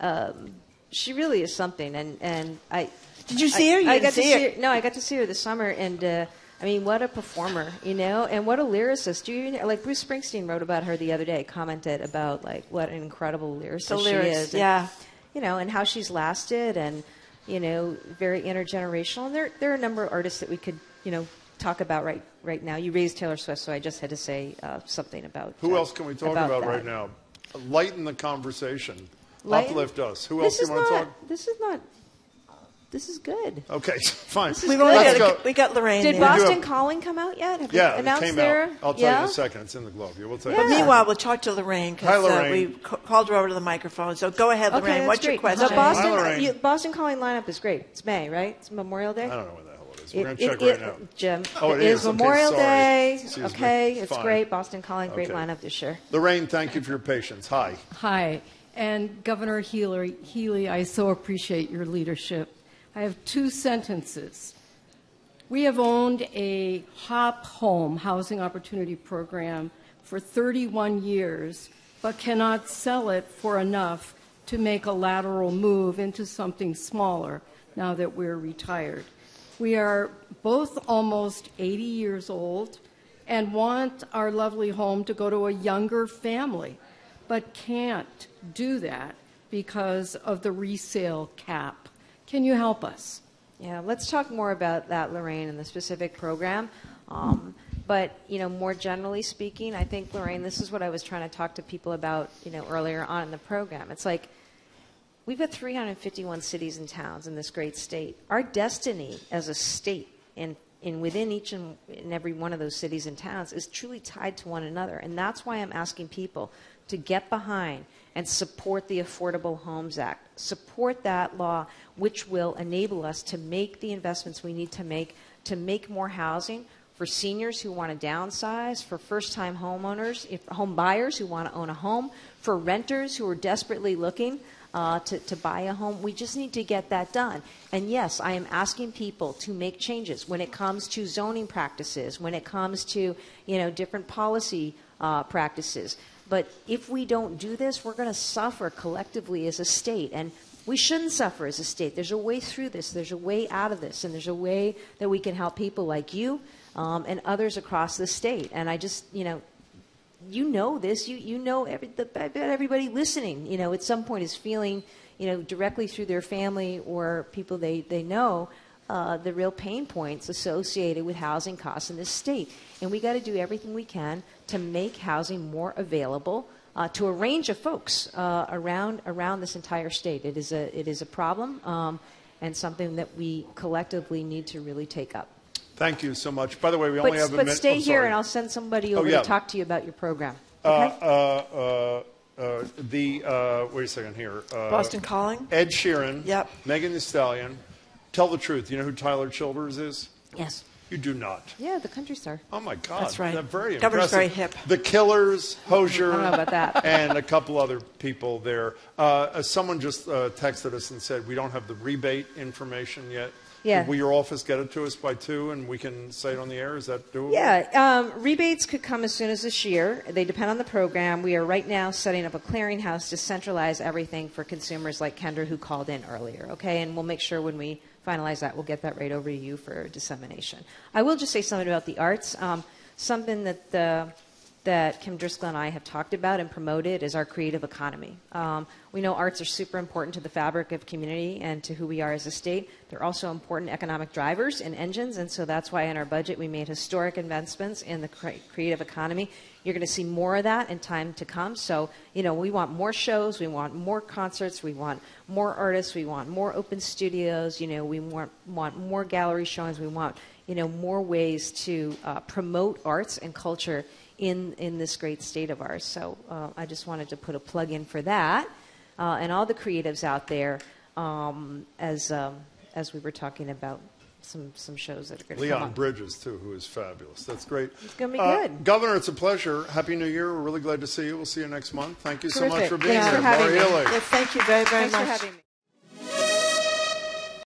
um, she really is something. And and I Did you see her? You I didn't got see to her. see her. No, I got to see her this summer, and uh, I mean, what a performer, you know, and what a lyricist. Do you like Bruce Springsteen wrote about her the other day? Commented about like what an incredible lyricist The she is. and, yeah. you know, and how she's lasted, and you know, very intergenerational. And there there are a number of artists that we could you know talk about right right now. You raised Taylor Swift, so I just had to say uh, something about Who uh, else can we talk about, that. right now? Lighten the conversation. Lighten- Uplift us. Who This else do you want to talk? This is not. This is good. Okay, (laughs) fine. we've only Let's got go. we got Lorraine. Did there. Boston Calling come out yet? Have Yeah, you it came their? out. I'll tell yeah? you in a second. It's in the Globe. Yeah, we'll tell you. Yeah. in a second. Meanwhile, we'll talk to Lorraine because uh, we called her over to the microphone. So go ahead, Okay, Lorraine. that's What's your question? The Boston, Hi, you, Boston Calling lineup is great. It's May, right? It's Memorial Day. I don't know when the hell it is. is. We're It- going to check it- right it- now. Jim, Oh, it it is is. Memorial sorry. Day. Excuse me. Okay, it's Fine. great. Boston Calling, great Okay. lineup this year. Lorraine, thank you for your patience. Hi. Hi, and Governor Healey, Healey, I so appreciate your leadership. I have two sentences. We have owned a HOP home, Housing Opportunity Program, for 31 years, but cannot sell it for enough to make a lateral move into something smaller now that we're retired. We are both almost 80 years old and want our lovely home to go to a younger family, but can't do that because of the resale cap. Can you help us? Yeah, let's talk more about that, Lorraine, and the specific program. Um, but you know, more generally speaking, I think Lorraine, this is what I was trying to talk to people about, you know, earlier on in the program. It's like we've got 351 cities and towns in this great state. Our destiny as a state, and in within each and, and every one of those cities and towns, is truly tied to one another, and that's why I'm asking people to get behind and support the Affordable Homes Act. Support that law, which will enable us to make the investments we need to make to make more housing for seniors who want to downsize, for first-time homeowners, if, home buyers who want to own a home, for renters who are desperately looking uh, to, to buy a home. We just need to get that done. And yes, I am asking people to make changes when it comes to zoning practices, when it comes to you know different policy uh, practices. But if we don't do this, we're going to suffer collectively as a state. And we shouldn't suffer as a state. There's a way through this, there's a way out of this, and there's a way that we can help people like you um, and others across the state. And I just, you know, you know this. You you know every, the, I bet everybody listening, you know, at some point is feeling, you know, directly through their family or people they they know. Uh, the real pain points associated with housing costs in this state. And we got to do everything we can to make housing more available uh, to a range of folks uh, around around this entire state. It is a it is a problem um, and something that we collectively need to really take up. Thank you so much. By the way, we But, only have a but stay I'm here, and I'll send somebody Oh, over yeah. to talk to you about your program. Uh, Okay? uh, uh, uh, the uh, wait a second here. Uh, Boston Calling? Ed Sheeran. Yep. Megan Thee Stallion. Tell the truth. You know who Tyler Childers is? yes. You do not. Yeah, the country star. Oh my God. That's right. They're very Governor's impressive. very hip. The Killers, Hozier, I don't know about that. (laughs) and a couple other people there. Uh, uh, someone just uh, texted us and said we don't have the rebate information yet. Yeah. Will your office get it to us by two, and we can say it on the air? Is that doable? Yeah, um, rebates could come as soon as this year. They depend on the program. We are right now setting up a clearinghouse to centralize everything for consumers like Kendra, who called in earlier. Okay, and we'll make sure when we finalize that, we'll get that right over to you for dissemination. I will just say something about the arts. Um, something that the that Kim Driscoll and I have talked about and promoted is our creative economy. Um, we know arts are super important to the fabric of community and to who we are as a state. They're also important economic drivers and engines, and so that's why in our budget we made historic investments in the cre- creative economy. You're going to see more of that in time to come. So, you know, we want more shows, we want more concerts, we want more artists, we want more open studios, you know, we want, want more gallery showings, we want, you know, more ways to uh, promote arts and culture in, in this great state of ours. So uh, I just wanted to put a plug in for that uh, and all the creatives out there um, as, um, as we were talking about some, some shows that are going to Leon up. Bridges, too, who is fabulous. That's great. It's gonna be Uh, good. Governor, it's a pleasure. Happy New Year. We're really glad to see you. We'll see you next month. Thank you so much for being Thanks here. for having Laura me. Yes, thank you very, very Thanks for much. having me.